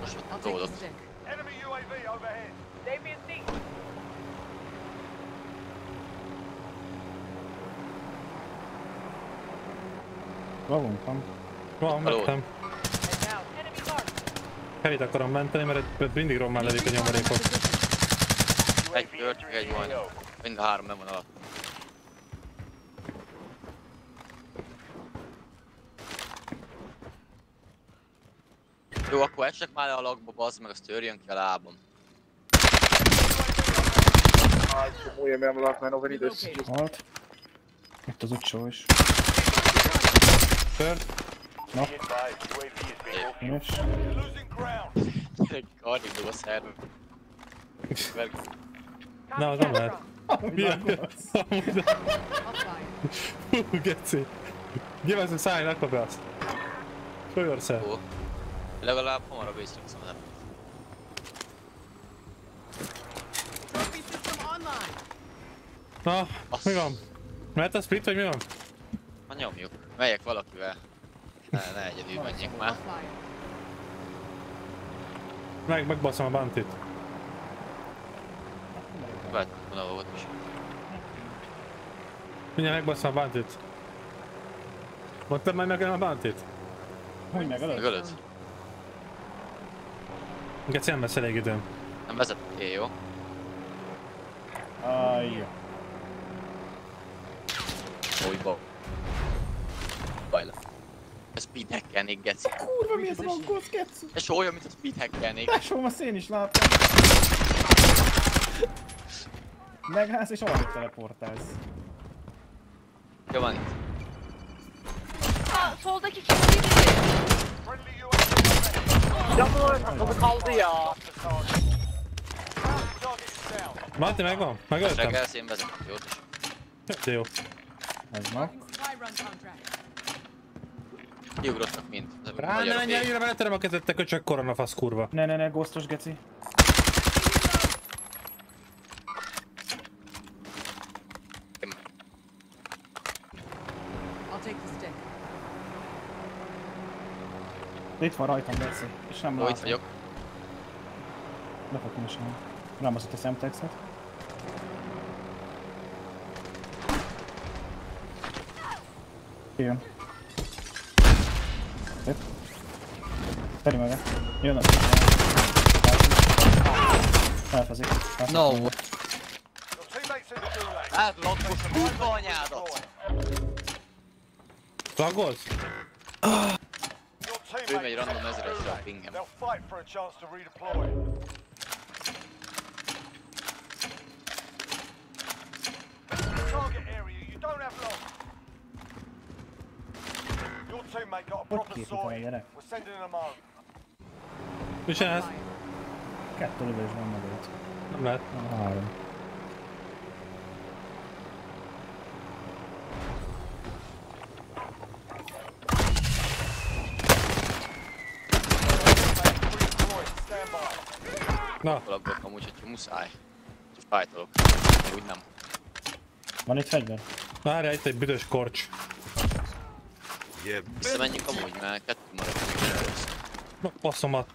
Most ott tódok. Enemy UAV overhead. Lavunk van. Van, megtem. Helit akarom menteni, mert itt mindig rommá lövik a nyomorékot. Egy meg egy van. Mind a három nem van alatt. Jó, akkor esek már le a lagba, bazd meg, azt törjön ki a lábam. Halt. Itt az utcsó is. Tört. Be advised, UAV is being Én is. losing ground. Kardig a szerv. Na, az nem lehet. Mi a... Hú, geci. Give us a sign, akkor be azt. Show yourself. Ó. Legalább hamarabb észreveszem az embert. Na, mi van? Mert a split, vagy mi van? Nyomjuk. Megyek valakivel. Ne, ne egyedül menjek már. Meg, megbaszom a bantit. Vettem volna volt is. Mindjárt megbaszom a bantit. Mondtad már meg a bantit? Hogy megadod? Megölöd? Geci, nem lesz elég időm. Nem vezettél, jó? Aj, jó. Újba. Speed hackelnék, geci. Kurva, mi ez a bankóz, keci? Ez olyan, mint a speed hackelnék. Tesóm, azt én is láttam. Megállsz és arra teleportálsz. Jó van itt. Friendly UAV overhead. Target is down. Banti megvan? Megöltem? Seggelsz, én vezetek, jót is. De jó. Ez meg. Kiugrottak mind. Rá ne menjen, ég. annyira beleterem a kezed, te köcsög koronafasz kurva. Ne, ne, ne, ghostos geci. De itt van rajtam, Beci. És nem Ó, itt látom. vagyok. Lefogom is el. Rámoszott a szemtexet. Jön. Teri meg. Jön a... Elfezik. No. Your teammates in the gulag. Átlagos kurva anyádat! Laggolsz? Your Ő megy teammates random in the ezresre a gulag. pingem. They'll fight for a chance to redeploy. Target area, you don't have long. Your teammate got a proper képít sortie. el, gyerek? Mit csinálsz? Kettő lövés van mögött. Nem lehet. Három. Stand by. Na, Laggolok amúgy, hogyha muszáj. Fájtolok. Úgy nem. Van itt fegyver? várjál itt egy büdös korcs. Visszamenjünk amúgy, mert kettő maradt. Na, passzomat.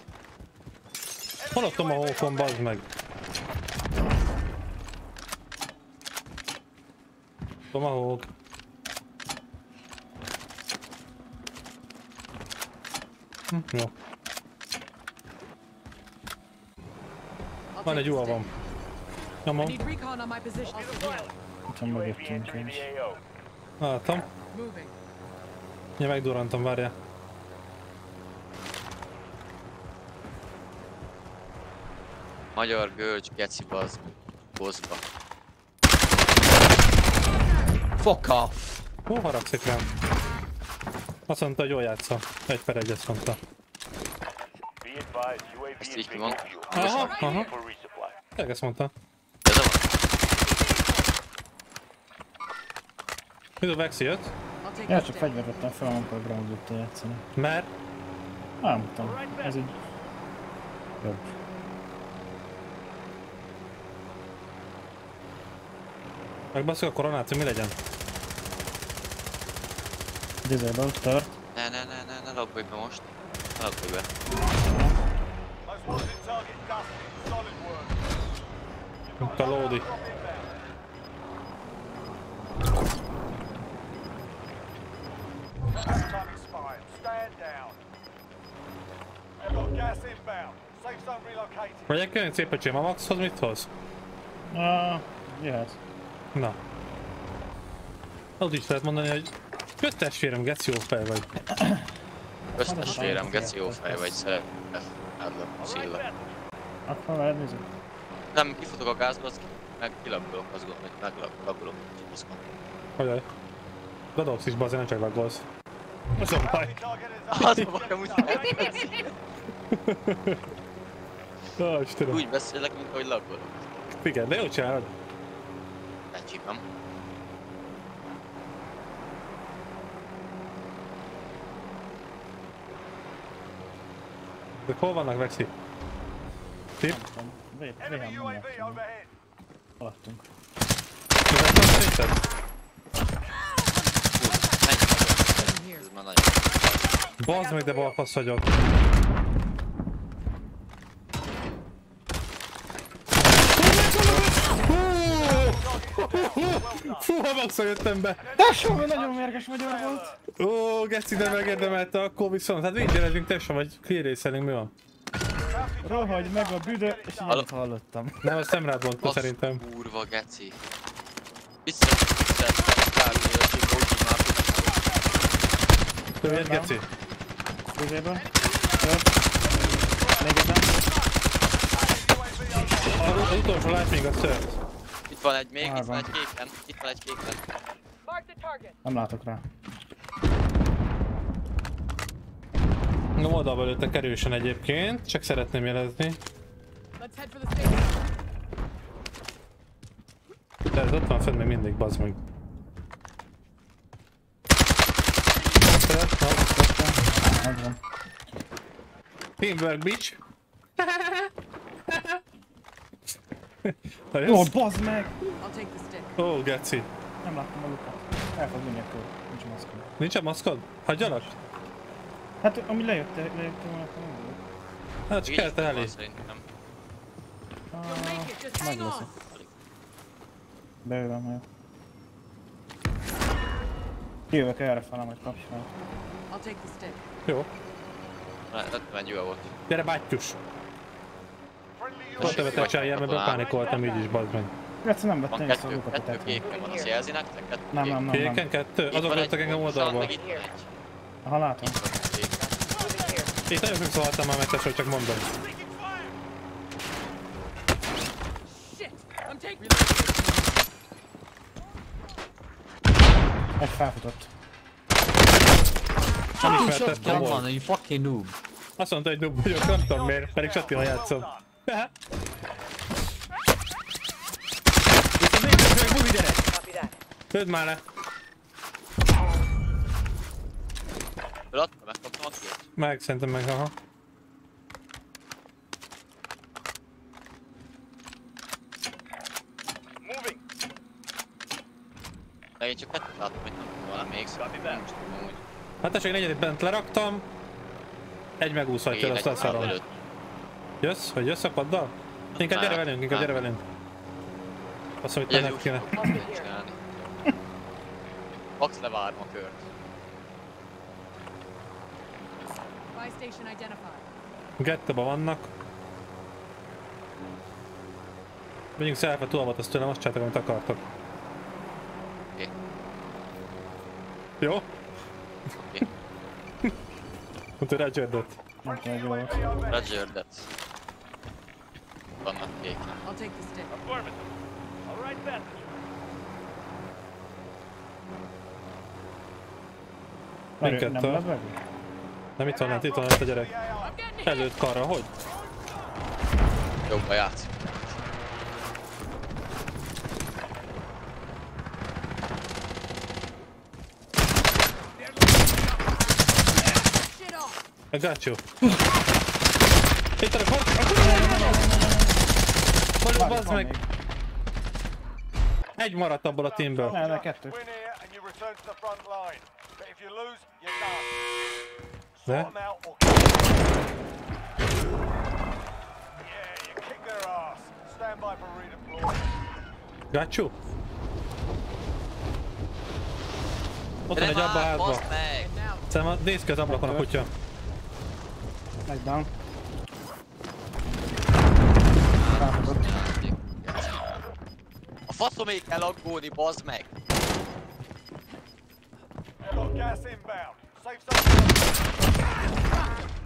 Hol a Tomahawkon, bazd meg? Tomahawk. Hm, jó. Van egy. I Nyomom. Itt van mögöttünk. Látom. Ja, megdurantam, várjál. Magyar görcs, geci bazd. Bozba. Fuck off! Hó, haragszik rám. Azt mondta, hogy jól játsza. Egy per egy, azt mondta. Ezt így van. Aha, aha. Tényleg ezt mondta. Ez a van. Mi a Vexi jött? Ja, csak fegyvert vettem fel, amikor groundot játszani. Mert Nem tudom, ez így... Jobb. Megbaszok a koronát, hogy mi legyen? Disable, tört. Ne, ne, ne, ne, ne laggolj be most. Ne laggolj be. Mint a Lódi. Megyek olyan szép a Maxhoz mit hoz? Ah, jöhet. Na. Az is lehet mondani, hogy Jött testvérem, geci jó fej vagy. Köztestvérem, geci jó fej vagy, szeret. Adlak, Szilla. Akkor veled nézzük. Nem, kifutok a gázba, az meg kilaggolok, azt gondolom, hogy meglaggolok. Azt mondom. Hogyan? Dadogsz is, bazen, nem csak laggolsz. Az a baj. Az a baj, amúgy Ó, Istenem. úgy beszélek, mint ahogy laggolok. Igen, de jó csinálod. Lecsípem. De hol vannak Vexi? Tip? Vét, Enemy véhem nem UAV láttam. overhead. Alattunk. Mivel szerinted? Menj, ez már nagyon. Bazd meg, de balfasz vagyok. Fú, ha maxon jöttem be! Tesó, nagyon mérges magyar volt. Ó, geci, de megérdemelte, akkor viszont. Hát végiggyerezünk tesó, vagy clearészelünk, mi van? Rohagy meg a büdö, és így hallottam. Nem, ezt nem rád mondta szerintem. Kurva geci. Vissza, vissza, kárni, hogy úgy már Ő egy geci. Tört. Még. Az, az utolsó lightning a szört. Itt van egy még, itt Már van van. egy kéken, itt van egy kéken. Nem látok rá. No, oldalba lőttek erősen egyébként, csak szeretném jelezni. De ez ott van fenn még mindig, bazd meg. Teamwork, bitch! Na, Jó, jössz? bazd meg! I'll take the stick. Ó, geci. Nem láttam a lukat. El fog mindjárt kör. Nincs maszkom. Nincs a maszkod? Hagyjalak? Hát, ami lejött, lejött volna, akkor nem volt. Hát csak kellett elé. Megleszik. on. Beülöm majd. Kijövök erre fel, majd kapj fel. I'll take the stick. Jó. Egy jó volt. Gyere, bátyus! Friendly Pont UAV övetet csinálj, mert Katonák. pánikoltam így is, bazd meg. Egyszer nem Van vettem észre a kettő, lukat a kettő tetőn. kéken van, az jelzi nektek? Kettő Nem, kék. nem, nem, Kéken nem. kettő? Itt Azok van lettek egy engem pontosan, oldalba. meg itt van egy. Aha, látom. Itt van egy kék. Itt nagyon sokszor haltam már metes, hogy csak mondom. Shit! I'm taking. Egy felfutott. Nem Fucking ismertettem shotgun, volna. man, you fucking noob. Azt mondta, hogy noob vagyok, nem tudom miért, pedig Sattila játszom. Itt a négyes meg bugi gyerek! Tőd már le! Föladta, megkaptam a kilt. Meg, szerintem meg, aha. Moving. De én csak kettőt láttam, hogy nem valami még szóval nem is tudom úgy. Hát tessék, negyedik bent leraktam. Egy megúszhatja, azt leszarom. Jössz? Hogy jössz a paddal? Inkább gyere velünk, inkább gyere velünk. Azt mondom, hogy jó kéne. Max levárom a kört. Gettóba vannak. Menjünk szelfe tulavat, azt tőlem, azt csináltak, amit akartok. Oké. Jó? Oké. Mondta, hogy hogy jó volt. Roger that. Vannak kék. I'll take the stick. Affirmative. All right, then. Minket Nem lebegő? Nem itt van lent, itt van lent a gyerek. Előtt karra, hogy? Jobban játsz. Shit off. I got you. Itt a kar... Balú, bazd meg! Egy maradt abból a teamből. Ne, ne, kettő. Win here and you return to the front line. But if you lose, you're done. De? Sort 'em out or Yeah, you kick their ass. Stand by for redeploy. Got you? Ott van egy abba a házba. Baszd meg! Now. Szerintem nézd ki az ablakon a kutya. Egy down. A faszomék kell aggódni, bazd meg!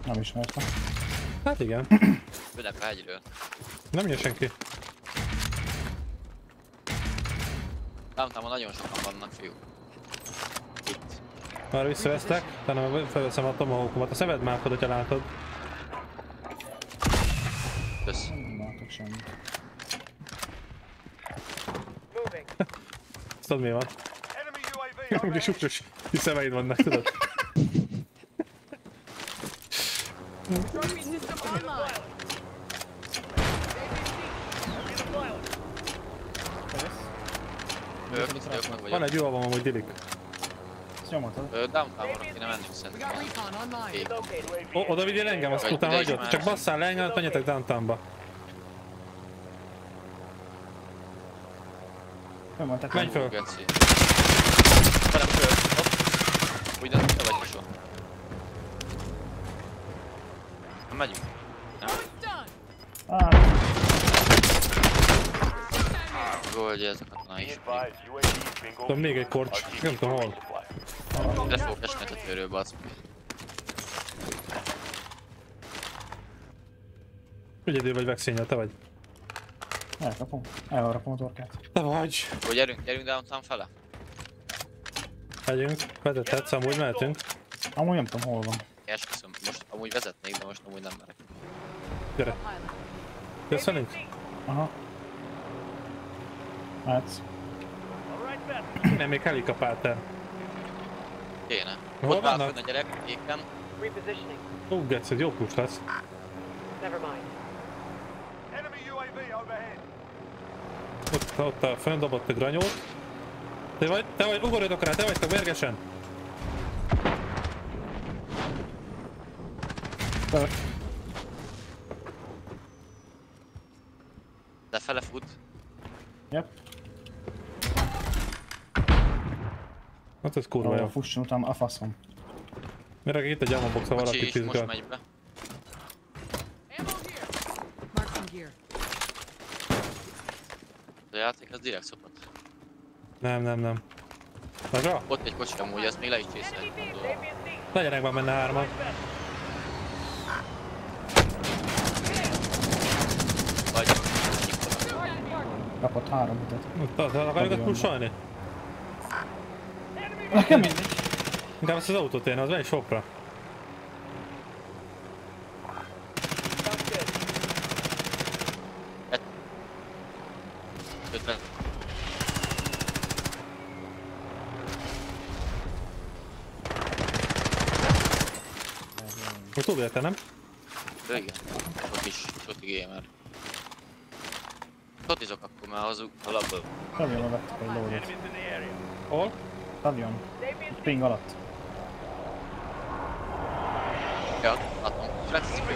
Nem ismertem. Hát igen. A hegyről. Nem jön senki. Downtownban nagyon sokan vannak fiúk. Itt. Már visszavesztek, utána felveszem a tomahawkomat. A szemed már hogyha látod. Kösz. Nem látok semmit. Azt tudod mi van? Enemy UAV Ugye sukros szemeid vannak, tudod? Van egy jó avam amúgy dilik. Nyomhatod? Downtownra kéne mennünk szerintem. oda vigyél engem, azt utána hagyod. Csak basszál le engem, menjetek downtownba. Nem van, tehát Menj föl. Geci. Velem föl. Hopp. Úgy de te vagy Misó. Na megyünk. Nem. It's done. Ah, Goldja ez a katona is. Tudom, még egy korcs. Nem tudom hol. De fogok esni a tetőről, bazd meg. Ügyedő vagy vexényel, te vagy. Elkapom. Elrakom a torkát. Te vagy. Hogy gyerünk, gyerünk downtown fele? Megyünk, vezethetsz, amúgy mehetünk. Amúgy nem tudom hol van. Esküszöm, most amúgy vezetnék, de most amúgy nem merek. Gyere. Velünk? Aha. Mehetsz. Nem, még helikapáltál. Kéne. Hol Ott vannak? a gyerek, éken. Ó, Getsz, ez jó push lesz. Never mind. Ott, ott a földobott a granyót. Te vagy, te vagy, ugorjatok rá, te vagytok mérgesen. Tört. Lefele fut. Yep. Hát ez kurva jó. fusson utána a faszom. Mire itt egy ammo box, ha Kocsi valaki is most megy be. Ammo here. Mark some gear. A direkt szokott. Nem, nem, nem. Maga? Ott egy kocsi amúgy, ezt még le is gondolom. Legyenek már benne hárman. Vagy Kapott három az, akarjuk pusolni? Nekem mindegy. Inkább ezt az autót én, az menj sopra. Érte, nem? De igen. Ott is, ott gamer. Totizok akkor már az alapból. Pavillonra vettek egy area. Hol? Pavion. Ping alatt. Ja, látom. Flex spray.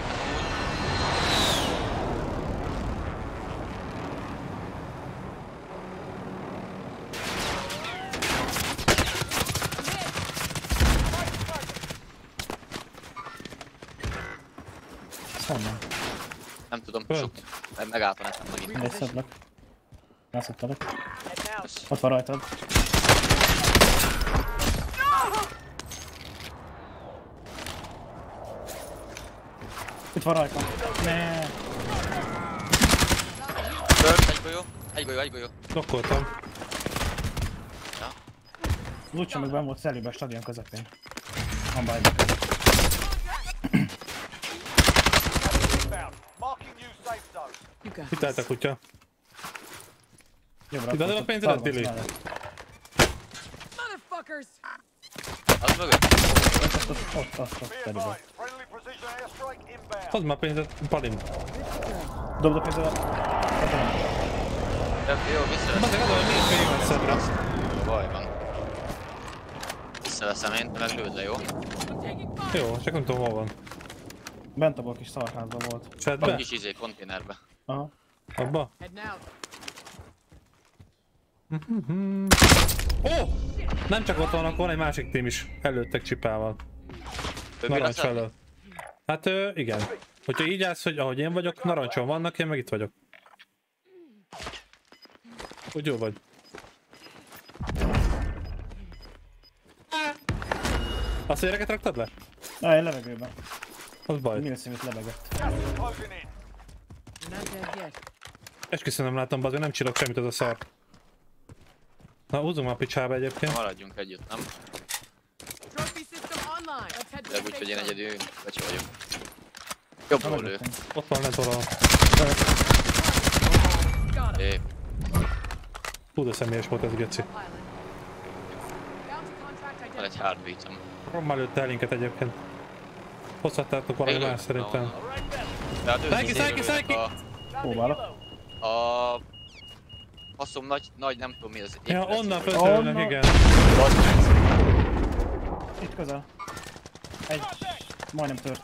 Ez honnan? Nem tudom, Fönt. sok. meg- Megállt a netem megint. Mindegy, szedlek. Elszedtelek. Head now. Ott van rajtad. Itt van rajtam. Ne. Tört, egy golyó. Egy golyó, egy golyó. Dokkoltam. Lucsa meg benn volt szelőbe a stadion közepén. Van baj. Inbound. Marking new safe zone. You got Itt állt a kutya. Ide a pénzedet, Billy? Motherfuckers! Az mögött. Ott, ott, ott, ott, ott, inbound. Hozd már pénzet, Palin. Dobd a pénzedet. De jó, visszaveszem. Bazeg, adom, hogy miért fél messzebbre. Baj van. Visszaveszem én, meg lőd le, jó? Jó, csak nem tudom hol van. Bent abban a kis szarházban volt. A Chatbe? kis izé konténerbe. Aha. Abba? Ó! Nem csak ott van, akkor van egy másik tím is. Előttek csipával. Narancs felől. Hát ö, igen. Hogyha így állsz, hogy ahogy én vagyok, narancson vannak, én meg itt vagyok. Úgy jó vagy. Azt a gyereket raktad le? Na, egy levegőben. Az baj. Mi lesz, amit Esküszöm nem látom, bazd, nem csillog semmit az a szar. Na, már a picsába egyébként. Maradjunk együtt, nem? De úgy, hogy én egyedül kacsi vagyok. Jobbról lő. Ott van lent valahol. Got him. É, Hú, de személyes volt ez, geci. Van egy identified. heartbeatom. Rommal lőtte elinket egyébként. Hozhattátok valami más lőtt? szerintem. Szájki, lőnek szájki! Próbálok. A... Faszom nagy, nagy, nem tudom mi az. Ja, onnan Onnan. igen. Itt közel. Egy. Majdnem tört.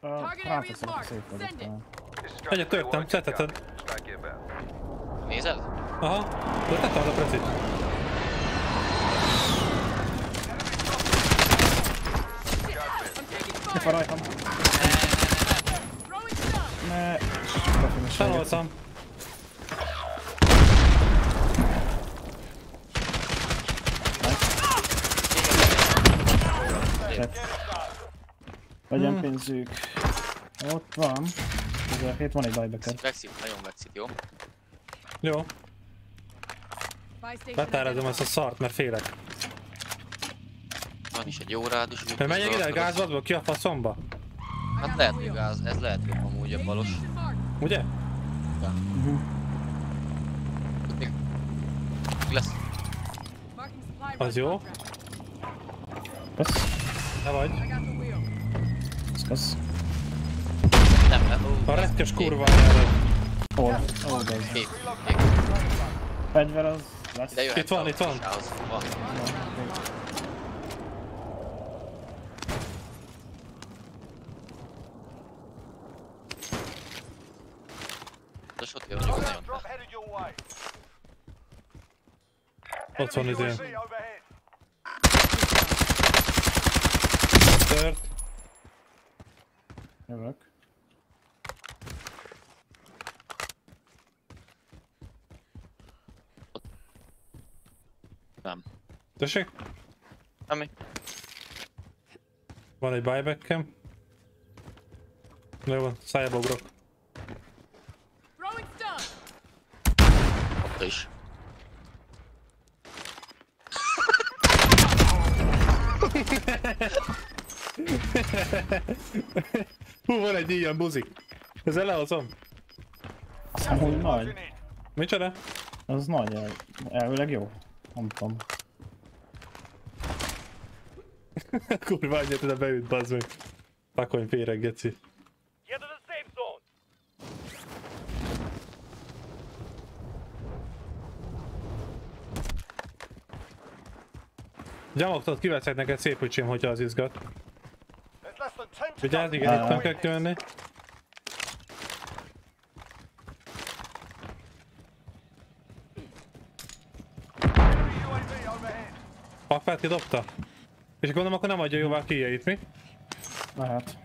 Uh, marked. szép talán. Egyet törtem, szeteted. Nézed? Aha, törtettem az a precit. I'm taking Itt. Profi Tanultam. Legyen Hmm. pénzük. Ott van. Közel hét van egy buybacker. Vexit, nagyon vexit, jó? Jó, betárezom ezt a szart, mert félek. Van is egy órád is. Mert menjek ide, gázbadba, ki a faszomba? Hát lehet, hogy gáz, ez lehet jobb amúgy a balos. Location marked. Ugye? Még lesz. Az jó. Kösz, Te vagy. Kösz. Nem, nem. A retkes előtt. Hol? Hol az? Fegyver az lesz. Itt van, a itt van. pisához. Van. De sok jó, mondjuk nagyon Drop headed your way. Ott van overhead. Tört. Jövök. nem. Tessék? Ami? Van egy buybackem. Jó van, szájába ugrok. Ott is. Hú, van egy ilyen buzik. Ezzel lehozom. Az amúgy nagy. Closing in. Micsoda? Az nagy, el- elvileg jó. Nem tudom. Kurva anyját ide beüt, bazd meg. Pakolj féreg, geci. Get to the safe zone. Gyamogtot kiveszek neked szép öcsém, hogyha az izgat. There's less than 10 to Vigyázz, igen, itt nem kell overhead. Pakfát kidobta? És gondolom akkor nem adja jóvá kijeit, mi? Lehet.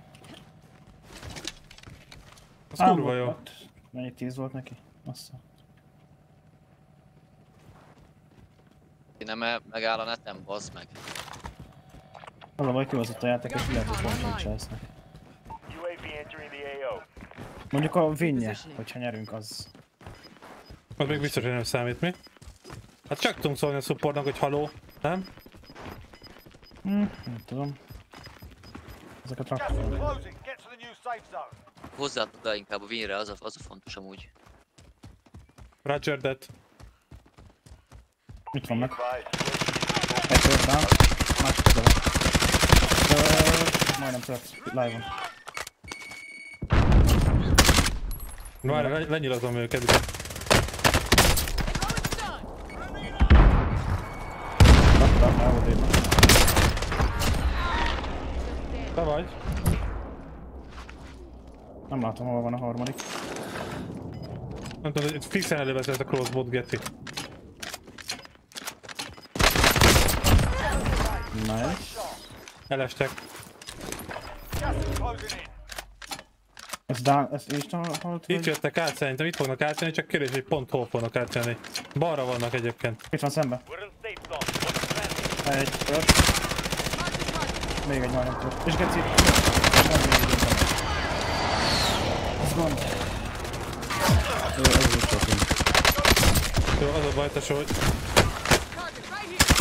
Az kurva jó. Mennyi tíz volt neki? Assza. Kéne me- megáll a netem, bazd meg. Valahogy kihozott a játék, és lehet, hogy pont AO. Mondjuk a vinje, hogyha nyerünk, az... Az még biztos, hogy nem számít, mi? Hát csak tudunk szólni a supportnak, hogy haló, nem? Hm, nem tudom. Ezek a traktorok. be inkább a winre, az a, az a fontos amúgy. Roger that. Van meg? Advised. Egy down. Másik oldala. Ö, Majdnem tört. Live-on. Várj, le, lenyilazom őket. Stun. Raktam, elodébb. Te vagy? Nem látom, hol van a harmadik. Nem tudom, hogy itt fixen elővesz ez a crossbot, geci. Nice. Elestek. Ez down, ez is halt Itt jöttek át szerintem, itt fognak átjönni, csak kérdés, hogy pont hol fognak átjönni. Balra vannak egyébként. Itt van szembe. We're in safe zone. What's planning? Egy tört. Még egy majdnem tört. És geci. Ez gond. Jó, az a baj, tesó, hogy Target right here.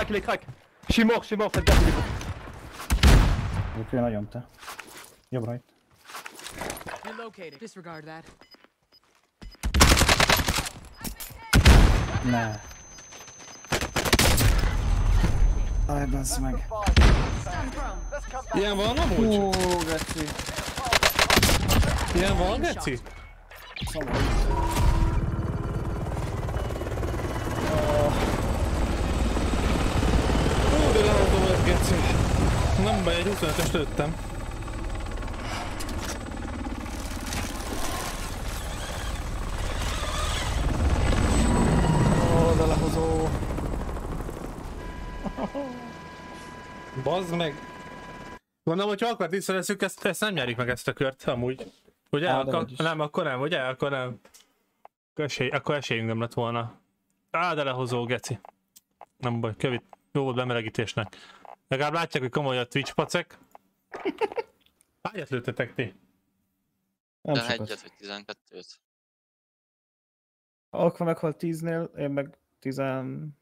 Crack, il est crack. Je suis mort, je suis mort, faites gaffe, il est mort. Ők jön nagyon te. Jobbra itt. Relocated. Disregard that. Ne. Aj, bassz meg. Stun prone. Let's come back. ilyen van amúgy? Ó, geci. Ilyen van, geci? Ó, de leadom ez, geci. Nem baj, egy 25-es lőttem. Ó, de lehozó. Bazd meg! Gondolom, hogy ha akart visszaleszünk, ezt, ezt nem nyerik meg ezt a kört, amúgy. Ugye? Á, akkor, nem, akkor nem, ugye? Akkor nem. Esély, akkor esélyünk nem lett volna. Á, de lehozó, geci. Nem baj, kövit. Jó volt bemelegítésnek. Legalább látják, hogy komoly a Twitch pacek. Hányat lőttetek ti? Nem De sokat. egyet vagy 12-t. Alkva meghalt 10-nél, én meg 13-nál,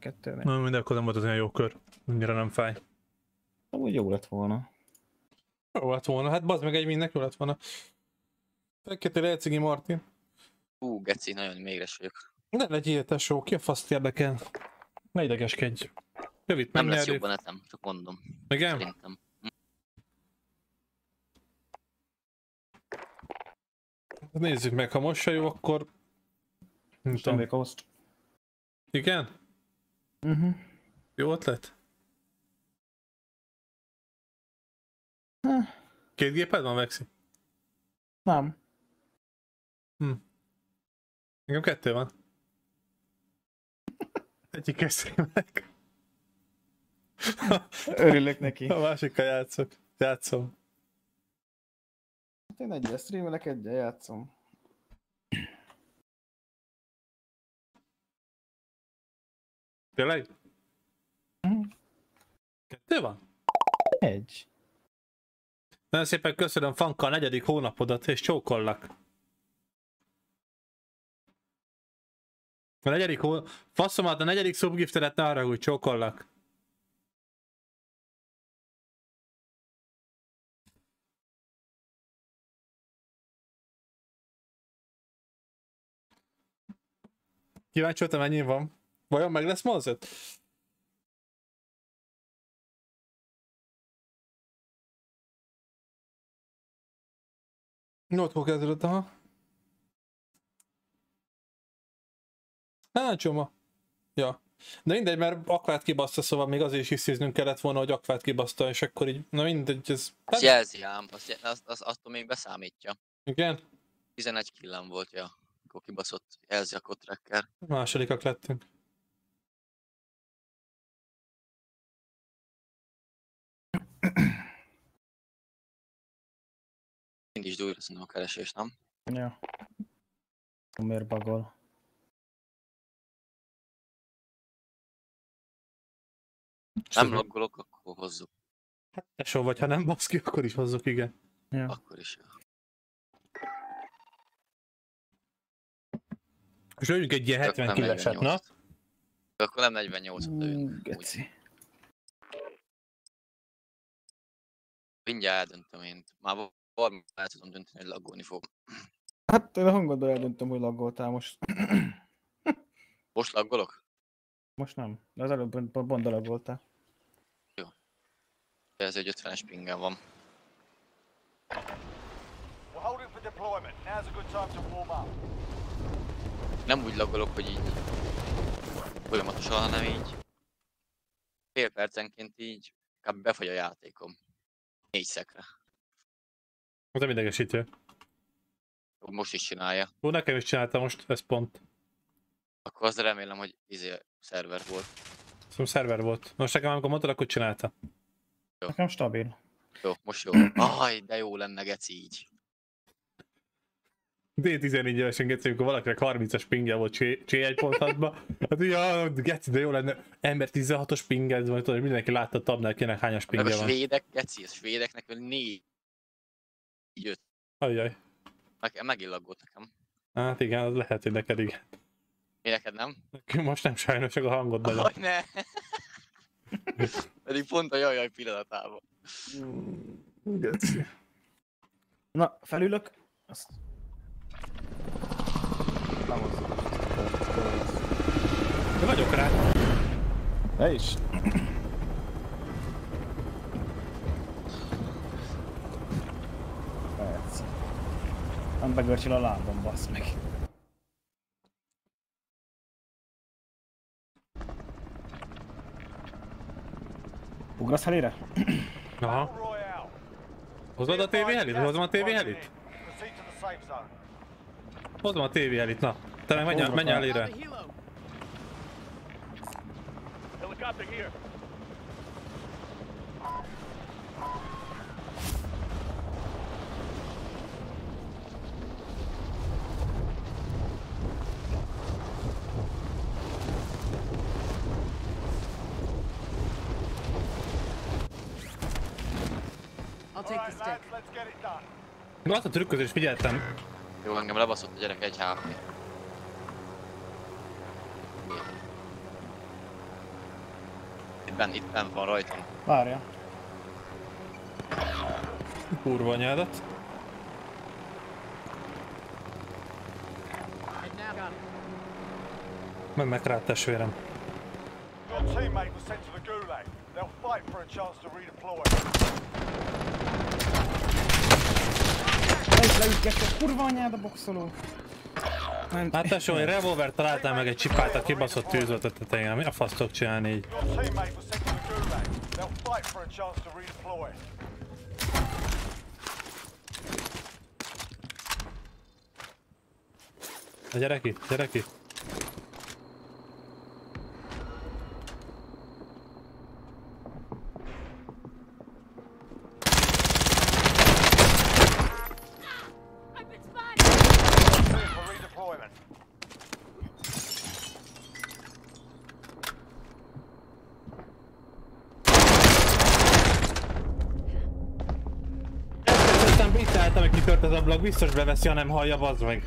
2-nél. Na, minden akkor nem volt az olyan jó kör. Annyira nem fáj. Amúgy jó lett volna. Jó lett volna, hát bazd meg egy mindnek jó lett volna. Fekete Lecigi Martin. Hú, geci, nagyon mégres vagyok. Ne legyél tesó, ki a faszt érdekel? Ne idegeskedj. Jövít, Nem lesz jobb netem, csak mondom. Igen? Szerintem. Nézzük meg, ha most se jó, akkor... Nem tudom. Host. Igen? Mhm. Jó ötlet? Hm. Két géped van, Vexi? Nem. Nekem kettő van. Egyik streamek. Örülök neki. A másikkal játszok. Játszom. Hát én egyre streamelek, egyre játszom. Tényleg? Mhm. Kettő van? Egy. Nagyon szépen köszönöm Fanka a negyedik hónapodat, és csókollak. A negyedik hó... Faszomat, a negyedik subgiftedet ne arra, hogy csókollak. Kíváncsi voltam, mennyi van. Vajon meg lesz ma az öt? Nyolckor kezdődött, aha. Hát, csoma. Ja. De mindegy, mert akvát kibaszta, szóval még azért is hisztiznünk kellett volna, hogy akvát kibaszta, és akkor így, na mindegy, ez... Azt jelzi ám, azt, azt, azt, attól még beszámítja. Igen, 11 killem volt, ja. Akkor kibaszott, jelzi a tracker. másodikak lettünk. Indítsd újra szerintem a keresés, nem? Ja. Miért bagol? Nem loggolok, akkor hozzuk. Tesó vagy, ha nem basz ki, akkor is hozzuk, igen. Ja. Akkor is. jó. És lőjünk egy ilyen Akkor 70 nem killeset, na? 48-at. Akkor nem 48 ot lőünk. Mm, Geci. Mindjárt eldöntöm én. Már valami el tudom dönteni, hogy laggolni fog. Hát én a hangodból eldöntöm, hogy laggoltál most. Most laggolok? Most nem. De az előbb pont- laggoltál. Ez egy 50-es pingem van. We're holding for deployment. Now's a good time to warm up. Nem úgy laggolok, hogy így folyamatosan, hanem így fél percenként így kb. befagy a játékom. Négy szekre. Az nem idegesítő. Most is csinálja. Ó, nekem is csináltam most, ez pont. Akkor azt remélem, hogy izé szerver volt. Szóval szerver volt. Most nekem amikor mondtad, akkor csinálta. Nekem stabil. Jó, most jó. Aj, de jó lenne geci így. D14 évesen geci, amikor valakinek 30-as pingje volt C1.6-ba. Hát ja, geci, de jó lenne. Ember 16-os pinged volt, hogy mindenki látta a tabnál, kinek hányas a pingje van. svédek, geci, a svédeknek négy jött. Ajjaj. Meg, megillagott nekem. Hát igen, az lehet, hogy neked igen. Mi neked nem? Nekünk Most nem sajnos, csak a hangod nagyon. Hogy ne! Pedig pont a jajjaj pillanatában. Geci. Na, felülök. Azt... Nem az. De vagyok rá. Te is? Perc. Nem begörcsöl a lábam, bassz meg. Ugrasz felére? Aha. Hozod a TV helit? Hozom a TV helit? Zone. Hozom a TV helit, na. Te meg menj, menj elére. I'll take the stick. lads, let's get it done. Azt a trükközést figyeltem. Jó, engem lebaszott a gyerek egy HP. Itt benn, itt benn van rajtam. Várja. Kurva anyádat. Menj meg rá, testvérem. Your teammate was sent to the gulag. They'll fight for a chance to redeploy. Le is leütgettek, kurva anyád a boxoló. Nem, Hát tesó, egy revolver találtál meg egy csipát a kibaszott tűzolt a tetején. Mi a fasz tudok csinálni így? Your teammate was sent to the gulag. They'll fight for a chance to redeploy. Na gyere ki, gyere ki. I've been spotted! Clear for redeployment. Aztán vicceltem, hogy ablak, biztos beveszi, ha nem hallja, bazd meg.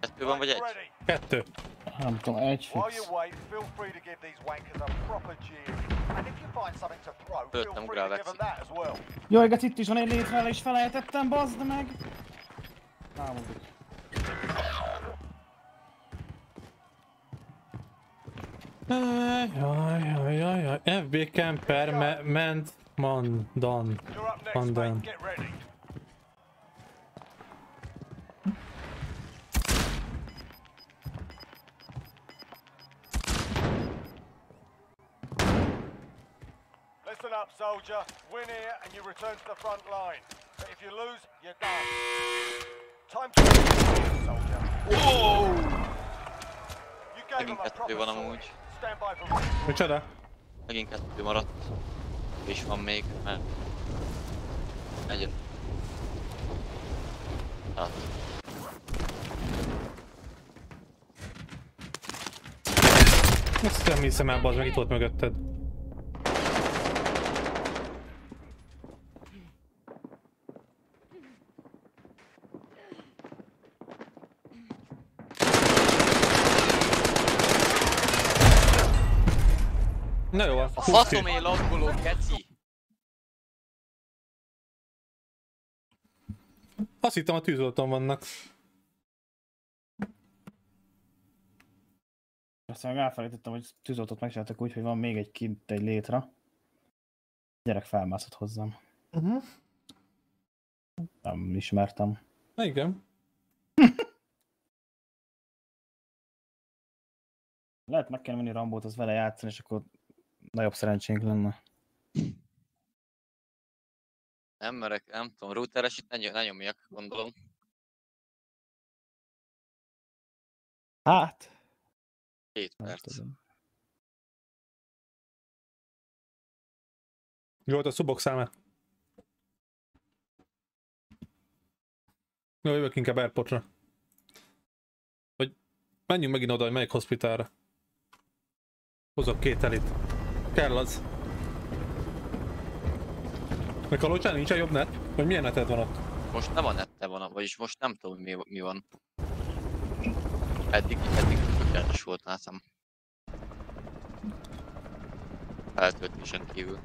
Kettő van vagy egy? Kettő. Nem tudom, egy fix. that as well. Jaj, itt is van egy létre, le is felejtettem, bazd meg! Támodik. Jaj, jaj. FB Camper me ment Mandan. You're up next, mate. Get ready. Listen up, soldier. Win here and you return to the front line. But if you lose, you're done. Time to soldier. Whoa! You gave Megint him a kettő proper van sword. amúgy. Stand by for redeployment. Micsoda? Megint kettő maradt. És van még, mert... Egyet. Hát, Ezt nem hiszem el, bazd meg, itt volt mögötted. A faszomé laggoló geci! Azt hittem a tűzoltón vannak. Aztán meg elfelejtettem, hogy tűzoltót megcsináltak úgy, hogy van még egy kint egy létre. A gyerek felmászott hozzám. Uh-huh. Nem ismertem. Na igen. Lehet meg kell menni Rambót, az vele játszani, és akkor nagyobb szerencsénk lenne. Nem merek, nem tudom, routeres itt ne, nyom- ne nyomjak, gondolom. Hát? Két perc. Jó volt a szubok száma. Jó, jövök inkább airportra. Vagy menjünk megint oda, hogy melyik hospitálra. Hozok két elit. Kell az. Meg Kalocsán nincs a jobb net? Vagy milyen neted van ott? Most nem a nette van, vagyis most nem tudom mi, mi van. Eddig, eddig tökéletes volt látom. Feltöltésen kívül.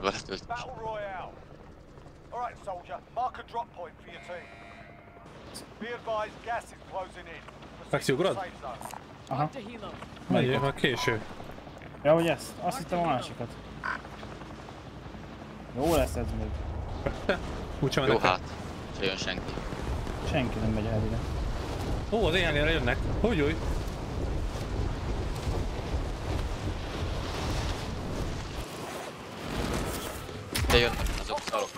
Letöltés. Battle Royale. Alright, soldier. Mark a drop point for your team. Be advised, gas is closing in. Proceed Maxi, to the ugrod? safe zone. Aha. Menjél, már késő. Ja, hogy ezt? Azt hittem a másikat. Jó lesz ez még. Úgysem Jó hát, se jön senki. Senki nem megy el ide. Ó, az éjjelére jönnek. Hogy új? De jönnek azok szarok.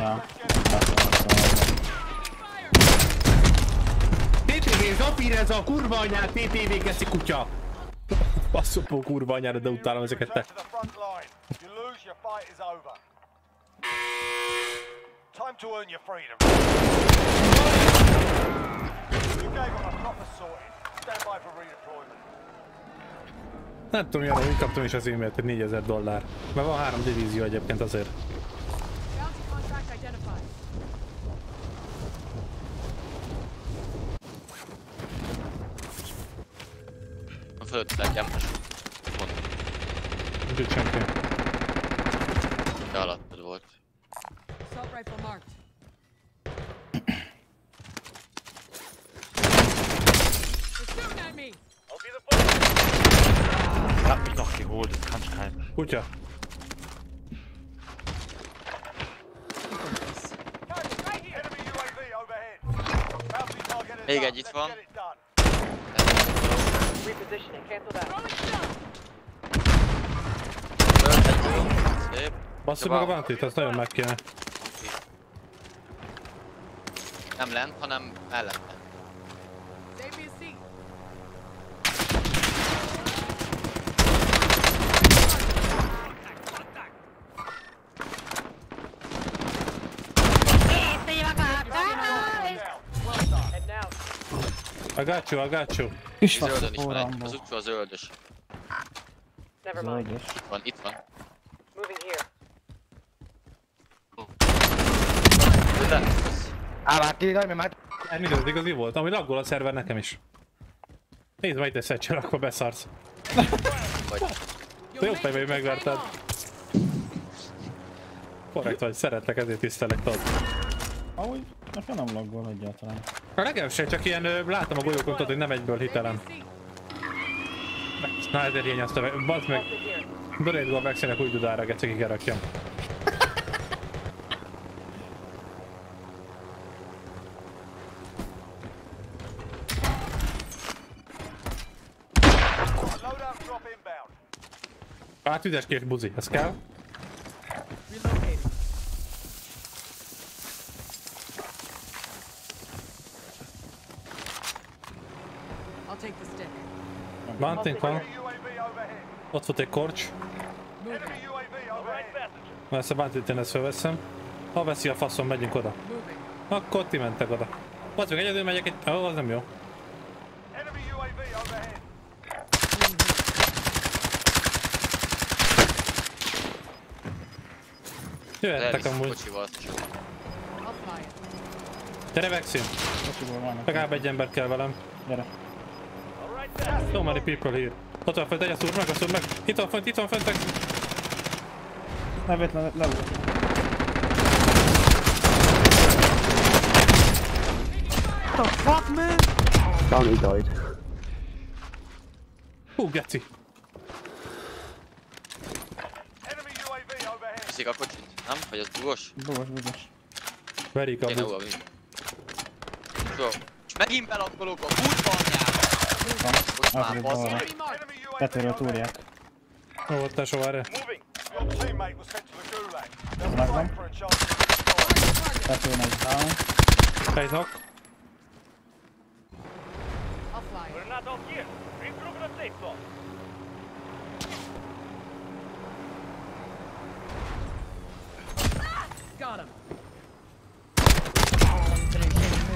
Ja. TTV, Zafir ez a kurva anyád, TTV keszi kutya! Basszopó kurva anyára, de utálom ezeket te. Time to earn your freedom. You gave them a proper sorting. Stand by for redeployment. Nem tudom, Jana, úgy kaptam is az e-mailt, hogy 4000 dollár. Mert van három divízió egyébként azért. A fölött egy gyámos. jut senki. De alattad volt. Assault rifle marked. They're shooting at me. Er hat mich doch geholt, das kann keinen. Kutya. Enemy UAV overhead. Bounty target is Még up. egy itt Let's van. get it done. Repositioning. Cancel that. Szép. Basszuk meg a Vantit, azt nagyon meg kéne. Nem lent, hanem now, I got you, I got you. Fasz Zöldön is van egy. Az utcsó a zöldös. never mind. Zöldes. Itt van, itt van. Moving here. De, Állát ki, mert már Hát mindez igazi volt, ami laggol a szerver nekem is. Nézd majd egy szecsen, akkor beszarsz. De jó fejbe, hogy megverted. Korrekt vagy, szeretlek, ezért tisztelek, tudod. Ahogy, nekem nem laggol egyáltalán. A nekem se, csak ilyen, látom a golyókon, tudod, hogy nem egyből hitelem. Na ezért hiány azt a... Bazd meg. Donate Go Vexének úgy dudára, drop inbound. Hát üdes kés buzi, ez kell. Relocating. I'll take the stick. Bantink van, ott volt egy korcs. Enemy UAV overhead. Na ezt a én ezt felveszem. Ha veszi a faszom, megyünk oda. Akkor ti mentek oda. Bazd meg, egyedül megyek egy... Ó, az nem jó. Enemy UAV overhead. Jöhettek amúgy. kocsival. Gyere Vexin, legalább egy ember kell velem. Gyere. So many people here. Ott van fönt, egy, azt úr meg, azt meg. Itt van fönt, itt van fönt. Ne vett le, le, Downey died. Hú, geci. Enemy UAV overhead. Viszik a kocsit, nem? Vagy az dugos? Bugos, bugos. Verik a. És megint belakkolok a kurva anyjába! Most már Átadjuk basz balra. meg. Enemy marked. Enemy UAV Tetőről overhead. túrják. Ó, ott tesó, várj. Moving. Your teammate was sent to the gulag. They're Nice fighting one. for a chance to destroy. Tetőn egy down. Egy knock. I'll fly it. not out here. Improve the safe zone. Got him.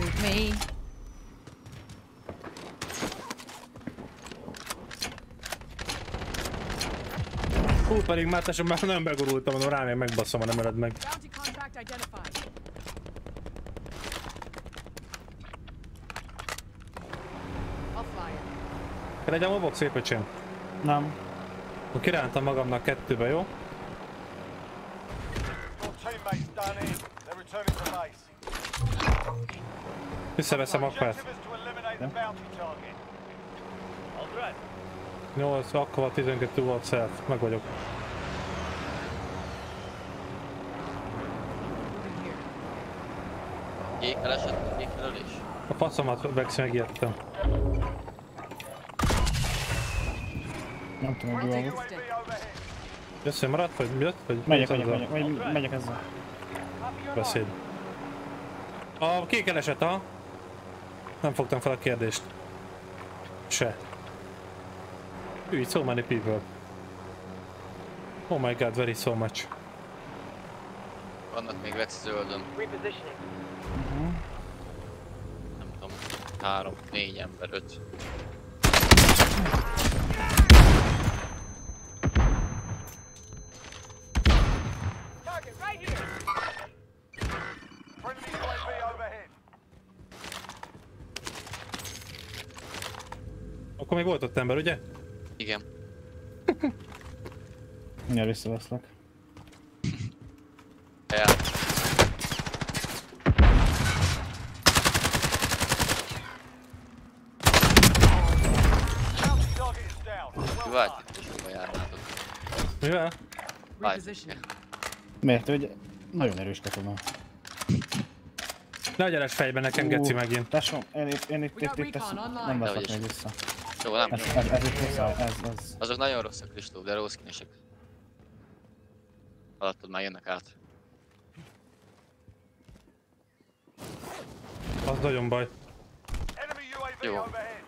Move me. Pedig már tesó, már nem begurultam, mondom, rám én megbasszom, ha nem ered meg. Kell egy amobok szép öcsém? Nem. Akkor kirántam magamnak kettőbe, jó? Visszaveszem a quest. Objective 8, akkor 12 volt self, meg vagyok. Kék elesett, kék elölés. A faszomat Vexi megijedtem. Nem tudom, hogy I'll jó take volt. the stick. UAV overhead. Jössz, hogy maradt, vagy jött? Vagy Megyek, megyek, megyek, megyek, megyek ezzel. a Beszéd. A kék elesett, ha? Nem fogtam fel a kérdést. Se. Ügy, so many people. Oh my god, very so much. Vannak még Vex zöldön. Repositioning. Nem tudom. Három, négy ember, öt. Target right here. Friendly UAV overhead. Akkor még volt ott ember, ugye? Igen. Mindjárt visszaveszlek. Ja. És hova járnátok. Mivel? Miért? Hogy nagyon erős katona. Ne agyeles fejben nekem, geci megint. Tesóm, én itt, én itt, itt, itt, nem veszek még vissza. Jó, nem. Ez, ez, ez itt vissza, ez, ez. Azok nagyon rosszak, Kristóf, de rossz kinesek. Alattad már jönnek át. Az nagyon baj. Jó. overhead.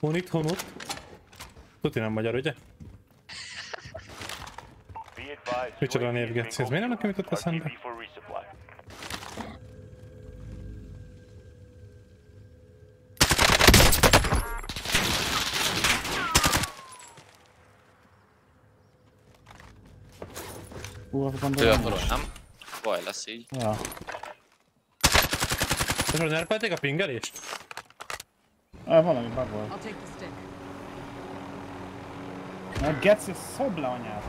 Honit, honut. Tuti nem magyar, ugye? Micsoda UAV név, is geci? Ez miért nem nekem jutott eszembe? Hú, azt Ő gondolom. a torony, nem? Baj lesz így. Ja. És most nerpelték a pingelést? Ah, valami bug volt. I'll take the stick. Na, geci, szob le anyád.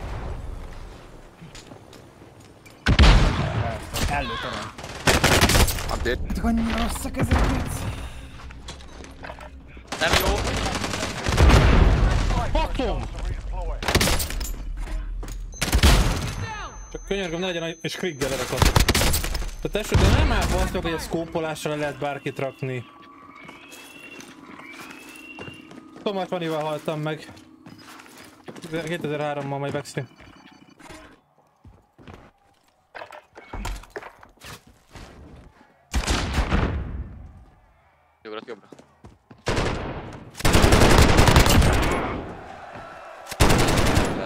Persze, Előtorony. Update. Annyira rosszak ezek, geci. Nem jó. Bakom! To redeploy. Csak könyörgöm, ne legyen és Kriggel lerakott. De tesó, de nem áll basztok, hogy a szkópolással le lehet bárkit rakni. Tomat Vanival haltam meg. 2003-mal majd Bexi. Jobbra, jobbra.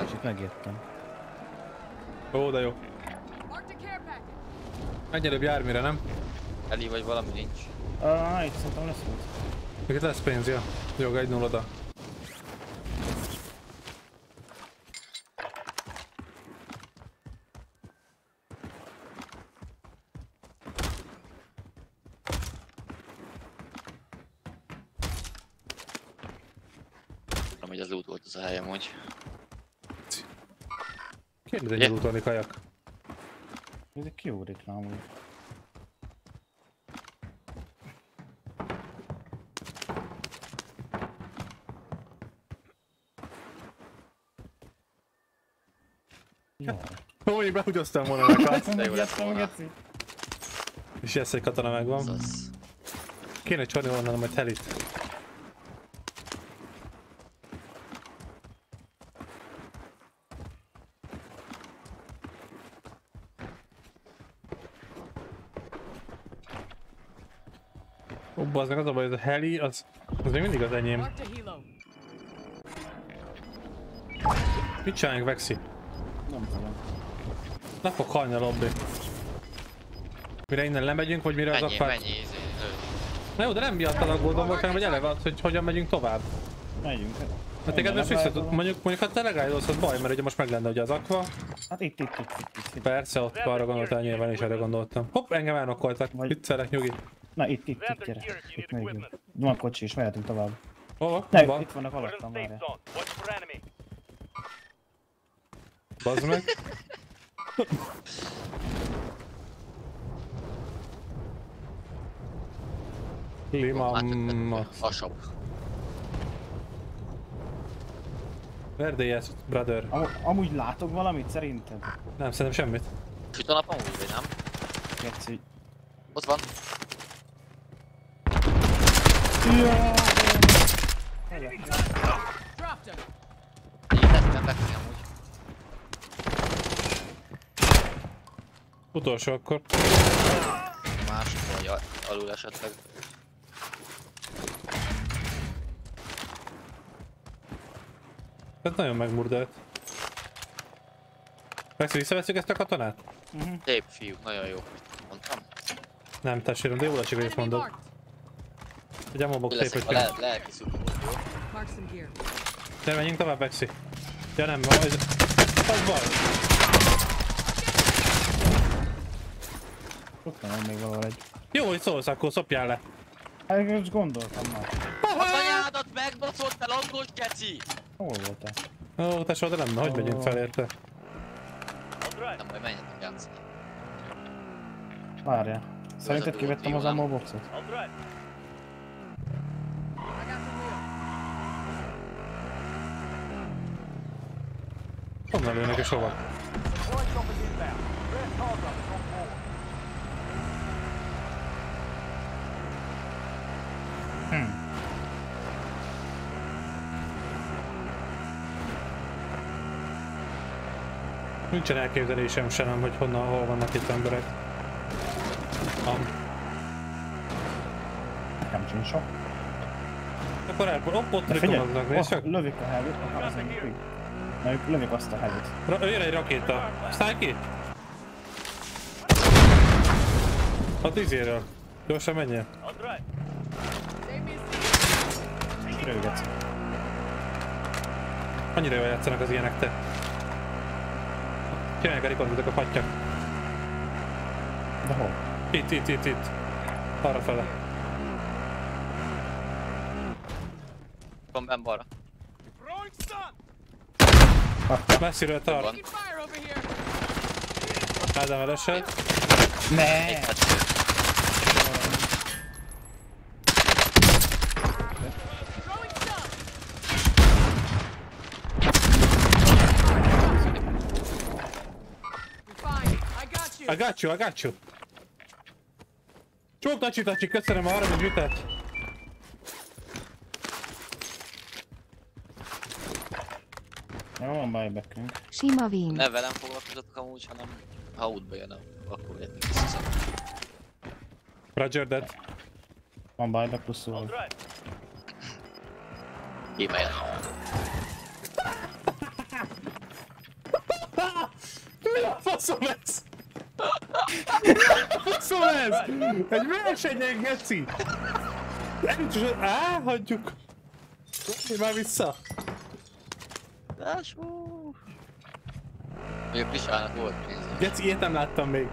Kicsit megértem. Ó, de jó. Marked a care package. Egyelőbb jármire, nem? Eli vagy valami nincs. Ah, itt szerintem lesz út. Még itt lesz pénz, ja. Jó, egy nulla oda. Tudom, hogy az út volt az a helyem, hogy... Kérdez egy Ugye? úton kajak. Ez egy kiugrik rá amúgy. Jó. Ó, én behugyoztam volna nekat. De jó lett volna. És ezt egy katona megvan. Kéne csorni onnan majd helit. Az meg az a baj, ez a heli, az, az még mindig az enyém. Mit csináljunk, Vexi? Nem tudom. Le fog halni a lobby. Mire innen lemegyünk, vagy mire az Mennyi, akar... mennyi, izé. Na jó, de nem miatt aggódom hanem hogy eleve az, hogy hogyan megyünk tovább. Megyünk. Hát téged most vissza tud, mondjuk, mondjuk ha te legájdolsz, az baj, mert ugye most meg lenne ugye az aqua. Hát itt, itt, itt, itt, itt. Persze, ott arra gondoltál, nyilván is erre gondoltam. Hopp, engem elnokkoltak. Viccelek, nyugi. Na itt, itt, itt, gyere. Itt még. Van kocsi is, mehetünk tovább. Hova? Ne, Hova? itt vannak alattam, enemy. Bazd meg. Lima... A shop. Verdélyes, brother. Am amúgy látok valamit szerinted? Nem, szerintem semmit. Süt a napon úgy, vagy nem? Geci. Ott van. Tettem befelé amúgy. Utolsó akkor. Másik vagy al- alul esetleg. Ez nagyon megmurdált. Persze, visszaveszünk ezt a katonát? Szép fiú, nagyon jó. Mondtam. Nem, testvérem, de jól esik, hogy ezt mondod. Egy amobok szép, hogy a kell. le lelki. De menjünk tovább, Bexi. Ja nem, ez... Az baj. Ott van még valahol egy. Jó, hogy szólsz, akkor szopjál le. Hát most gondoltam már. Az anyádat megbaszom! Baszott el angol geci! Hol voltál? Ó, te soha nem, hogy megyünk fel érte? Nem baj, menjetek játszani. Várjál. Szerinted a kivettem az ammo boxot? Honnan lőnek és hova? Board. Nincsen elképzelésem se nem, hogy honnan, hol vannak itt emberek. Van. Nekem sincs sok. Akkor el, ott, ott ott csak. lövik a heavy Na lövik azt a heavy Ra- Jön egy rakéta. Szállj ki! A tízéről. Gyorsan menjen. Rögec. Annyira jól játszanak az ilyenek te. A rikonzitok a patyak. De hol? Itt, itt, itt, itt. Arra fele. Van benn balra. Messziről tart. Van. Fire over here. Ádám elesett. Ne! Throwing stuff. You're fine. I got you. I got you, I got you. Csók Tacsi Tacsi, köszönöm a 30 vitát. Nem van buybackünk. Sima win. Ne velem foglalkozatok amúgy, hanem ha útba jön, akkor jöttünk vissza. Roger that. Van buyback plusz szó. E-mail. Faszom ez! Faszom ez! Egy versenyen, geci! Elütsös, á, hagyjuk! Én már vissza! Lássó! Mondjuk Kristának volt pénz. Geci, ilyet nem láttam még.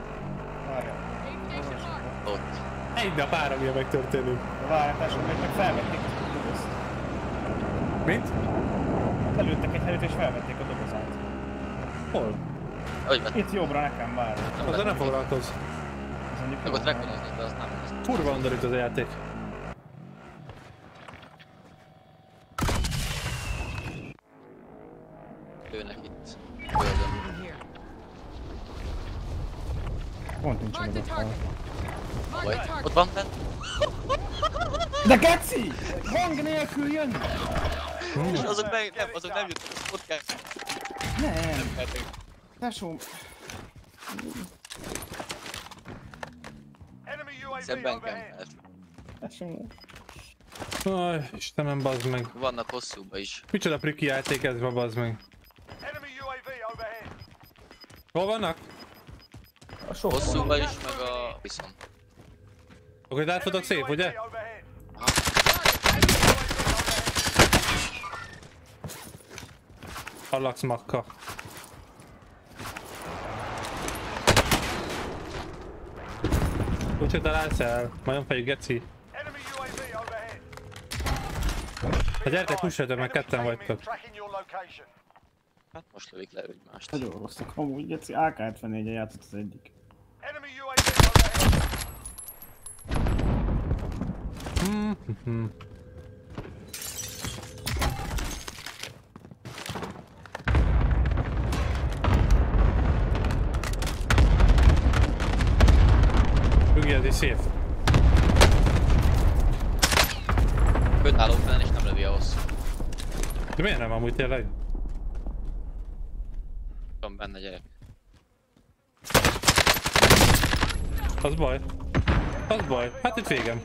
Ott. Egy nap három ilyen megtörténik. Várj, tesó, meg felvették a dobozt. Mint? Előttek egy helyet és felvették a dobozát. Hol? Hogy vett? Itt jobbra nekem várj. Azzal nem foglalkozz. Ez mondjuk Meg ott jó. rekonoznék, de az nem. Kurva undorít az a játék. Vagy. Ott van bent? De geci! Hang nélkül jön! És azok meg, nem, azok nem jöttek, ott kell. Nem. Keltek. Tesó, Enemy UAV Szemben overhead. kempelt. tesó. Aj, Istenem, bazd meg. Vannak hosszúba is. Micsoda priki játék ez ma, bazd meg. Hol vannak? Hosszúba is, meg a viszont. Akkor itt átfutok szép, ugye? Overhead. Hallax makka. Úgyhogy találsz el. Nagyon fejű geci. Enemy UAV overhead. Ha gyertek, hússatok, meg ketten vagytok. Hát most lövik le egymást. Nagyon rosszak. Amúgy geci AK-74-en játszott az egyik. Enemy UAV overhead. Mhm. Ügyeldi szép. Önálló fenn és nem lövi a hosszú. De miért nem amúgy tényleg? Van benne gyerek. Az baj. Az baj. Hát itt végem.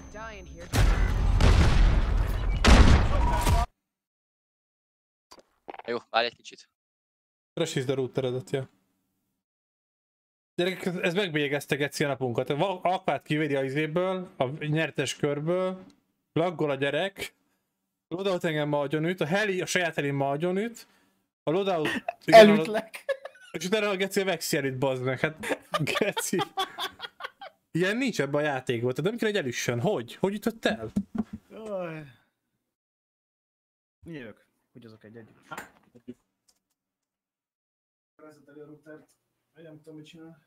Jó, várj egy kicsit. Rösítsd a routeredet, ja. Gyerekek, ez- ez megbélyegezte Geci a napunkat. Akvát kivédi a izéből, a nyertes körből, laggol a gyerek, loadout engem ma agyonüt, a heli, a saját heli ma agyonüt, a loadout... a Elütlek! És utána a Geci a előtt bazd meg, hát Geci. Ilyen nincs ebben a játékban, tehát nem kell, hogy elüssön. Hogy? Hogy jutott el? Jaj. Jövök. Hogy azok egy egy. Vezeteli a routert. Nem tudom, mit csinál.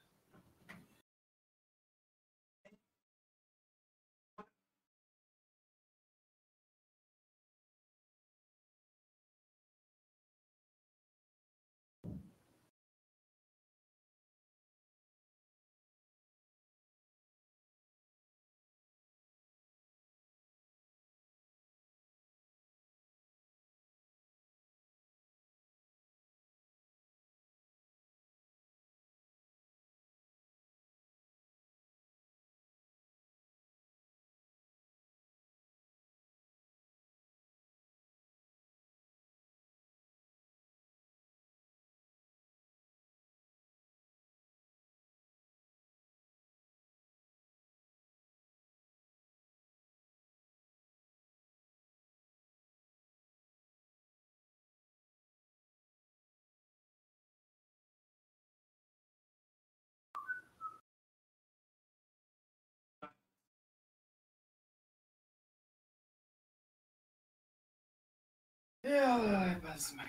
Jaj, bazd meg.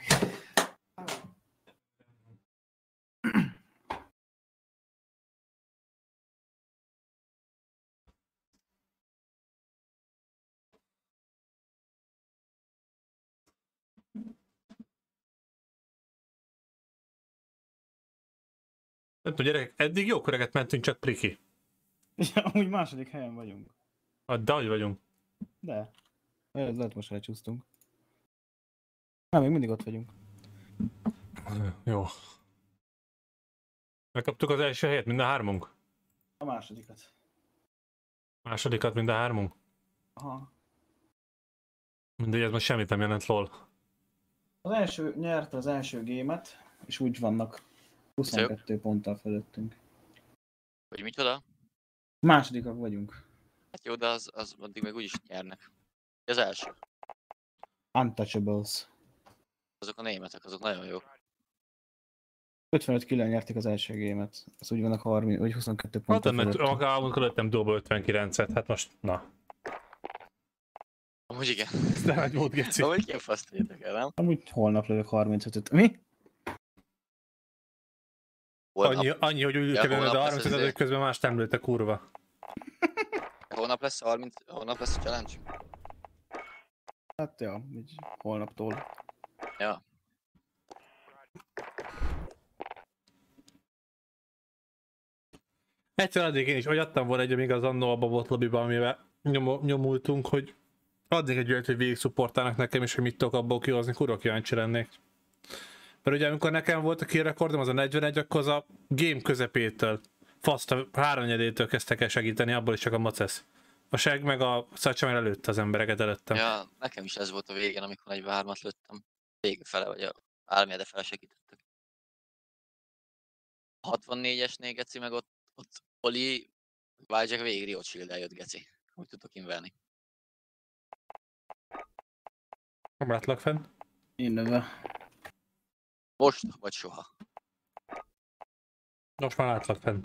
Nem tudom, gyerekek, eddig jó köreget mentünk, csak priki. Ja, amúgy második helyen vagyunk. De hogy vagyunk. De. Ez lehet most elcsúsztunk. Nem, még mindig ott vagyunk. Jó. Megkaptuk az első helyet, mind a hármunk? A másodikat. Másodikat, mind a hármunk? Aha. Mindegy, ez most semmit nem jelent lol. Az első nyerte az első gémet, és úgy vannak 22 ponttal fölöttünk. Hogy micsoda? Másodikak vagyunk. Hát jó, de az, az addig meg úgyis nyernek. Az első. Untouchables. Azok a németek, azok nagyon jók. 55 killen nyerték az első gémet. Az úgy vannak 30, vagy 22 Hát ponttal nem, mert fölöttünk. maga előttem dob 59-et, hát most, na. Amúgy igen. Ez nem egy mód, geci. Amúgy a faszt érdekel, nem? Amúgy holnap lövök 35-öt. Mi? Holnap, Annyi, annyi, hogy úgy Ja, 30 ez az izé. közben más nem lőtte kurva. holnap lesz a 30, holnap lesz a challenge? Hát ja, így holnaptól. Ja. Egyszer addig én is olyattam volna egy, még az annó a bot lobbyban, amivel nyom, nyomultunk, hogy addig egy olyat, hogy végig szupportálnak nekem, és hogy mit tudok abból kihozni, kurva kíváncsi lennék. Mert ugye amikor nekem volt a kirekordom, az a 41, akkor az a game közepétől, fast a háromnyedétől kezdtek el segíteni, abból is csak a macesz. A seg meg a szacsa meg előtte az embereket előttem. Ja, nekem is ez volt a végén, amikor 43-at lőttem. Vége fele, vagy a álmjede fele segítettek. A 64-esnél geci, meg ott, ott Oli, Vágyak végig Riot shield jött geci. Úgy tudtok inverni. Nem látlak fenn. Én növe. Most, vagy soha. Most már látlak fenn.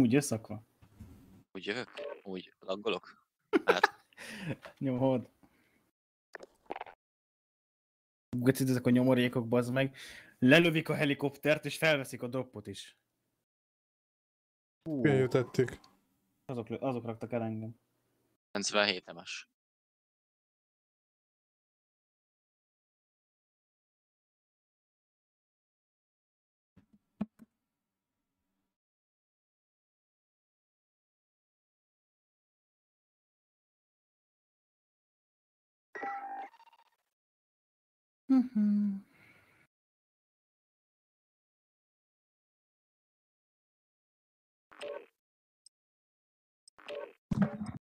Úgy összakva. Úgy jövök? Úgy laggolok? Hát, Nyomod. Gecid, ezek a nyomorékok, bazd meg. Lelövik a helikoptert, és felveszik a droppot is. Hú, Milyen jó tettük. azok, azok raktak el engem. 97 emes. Mhm.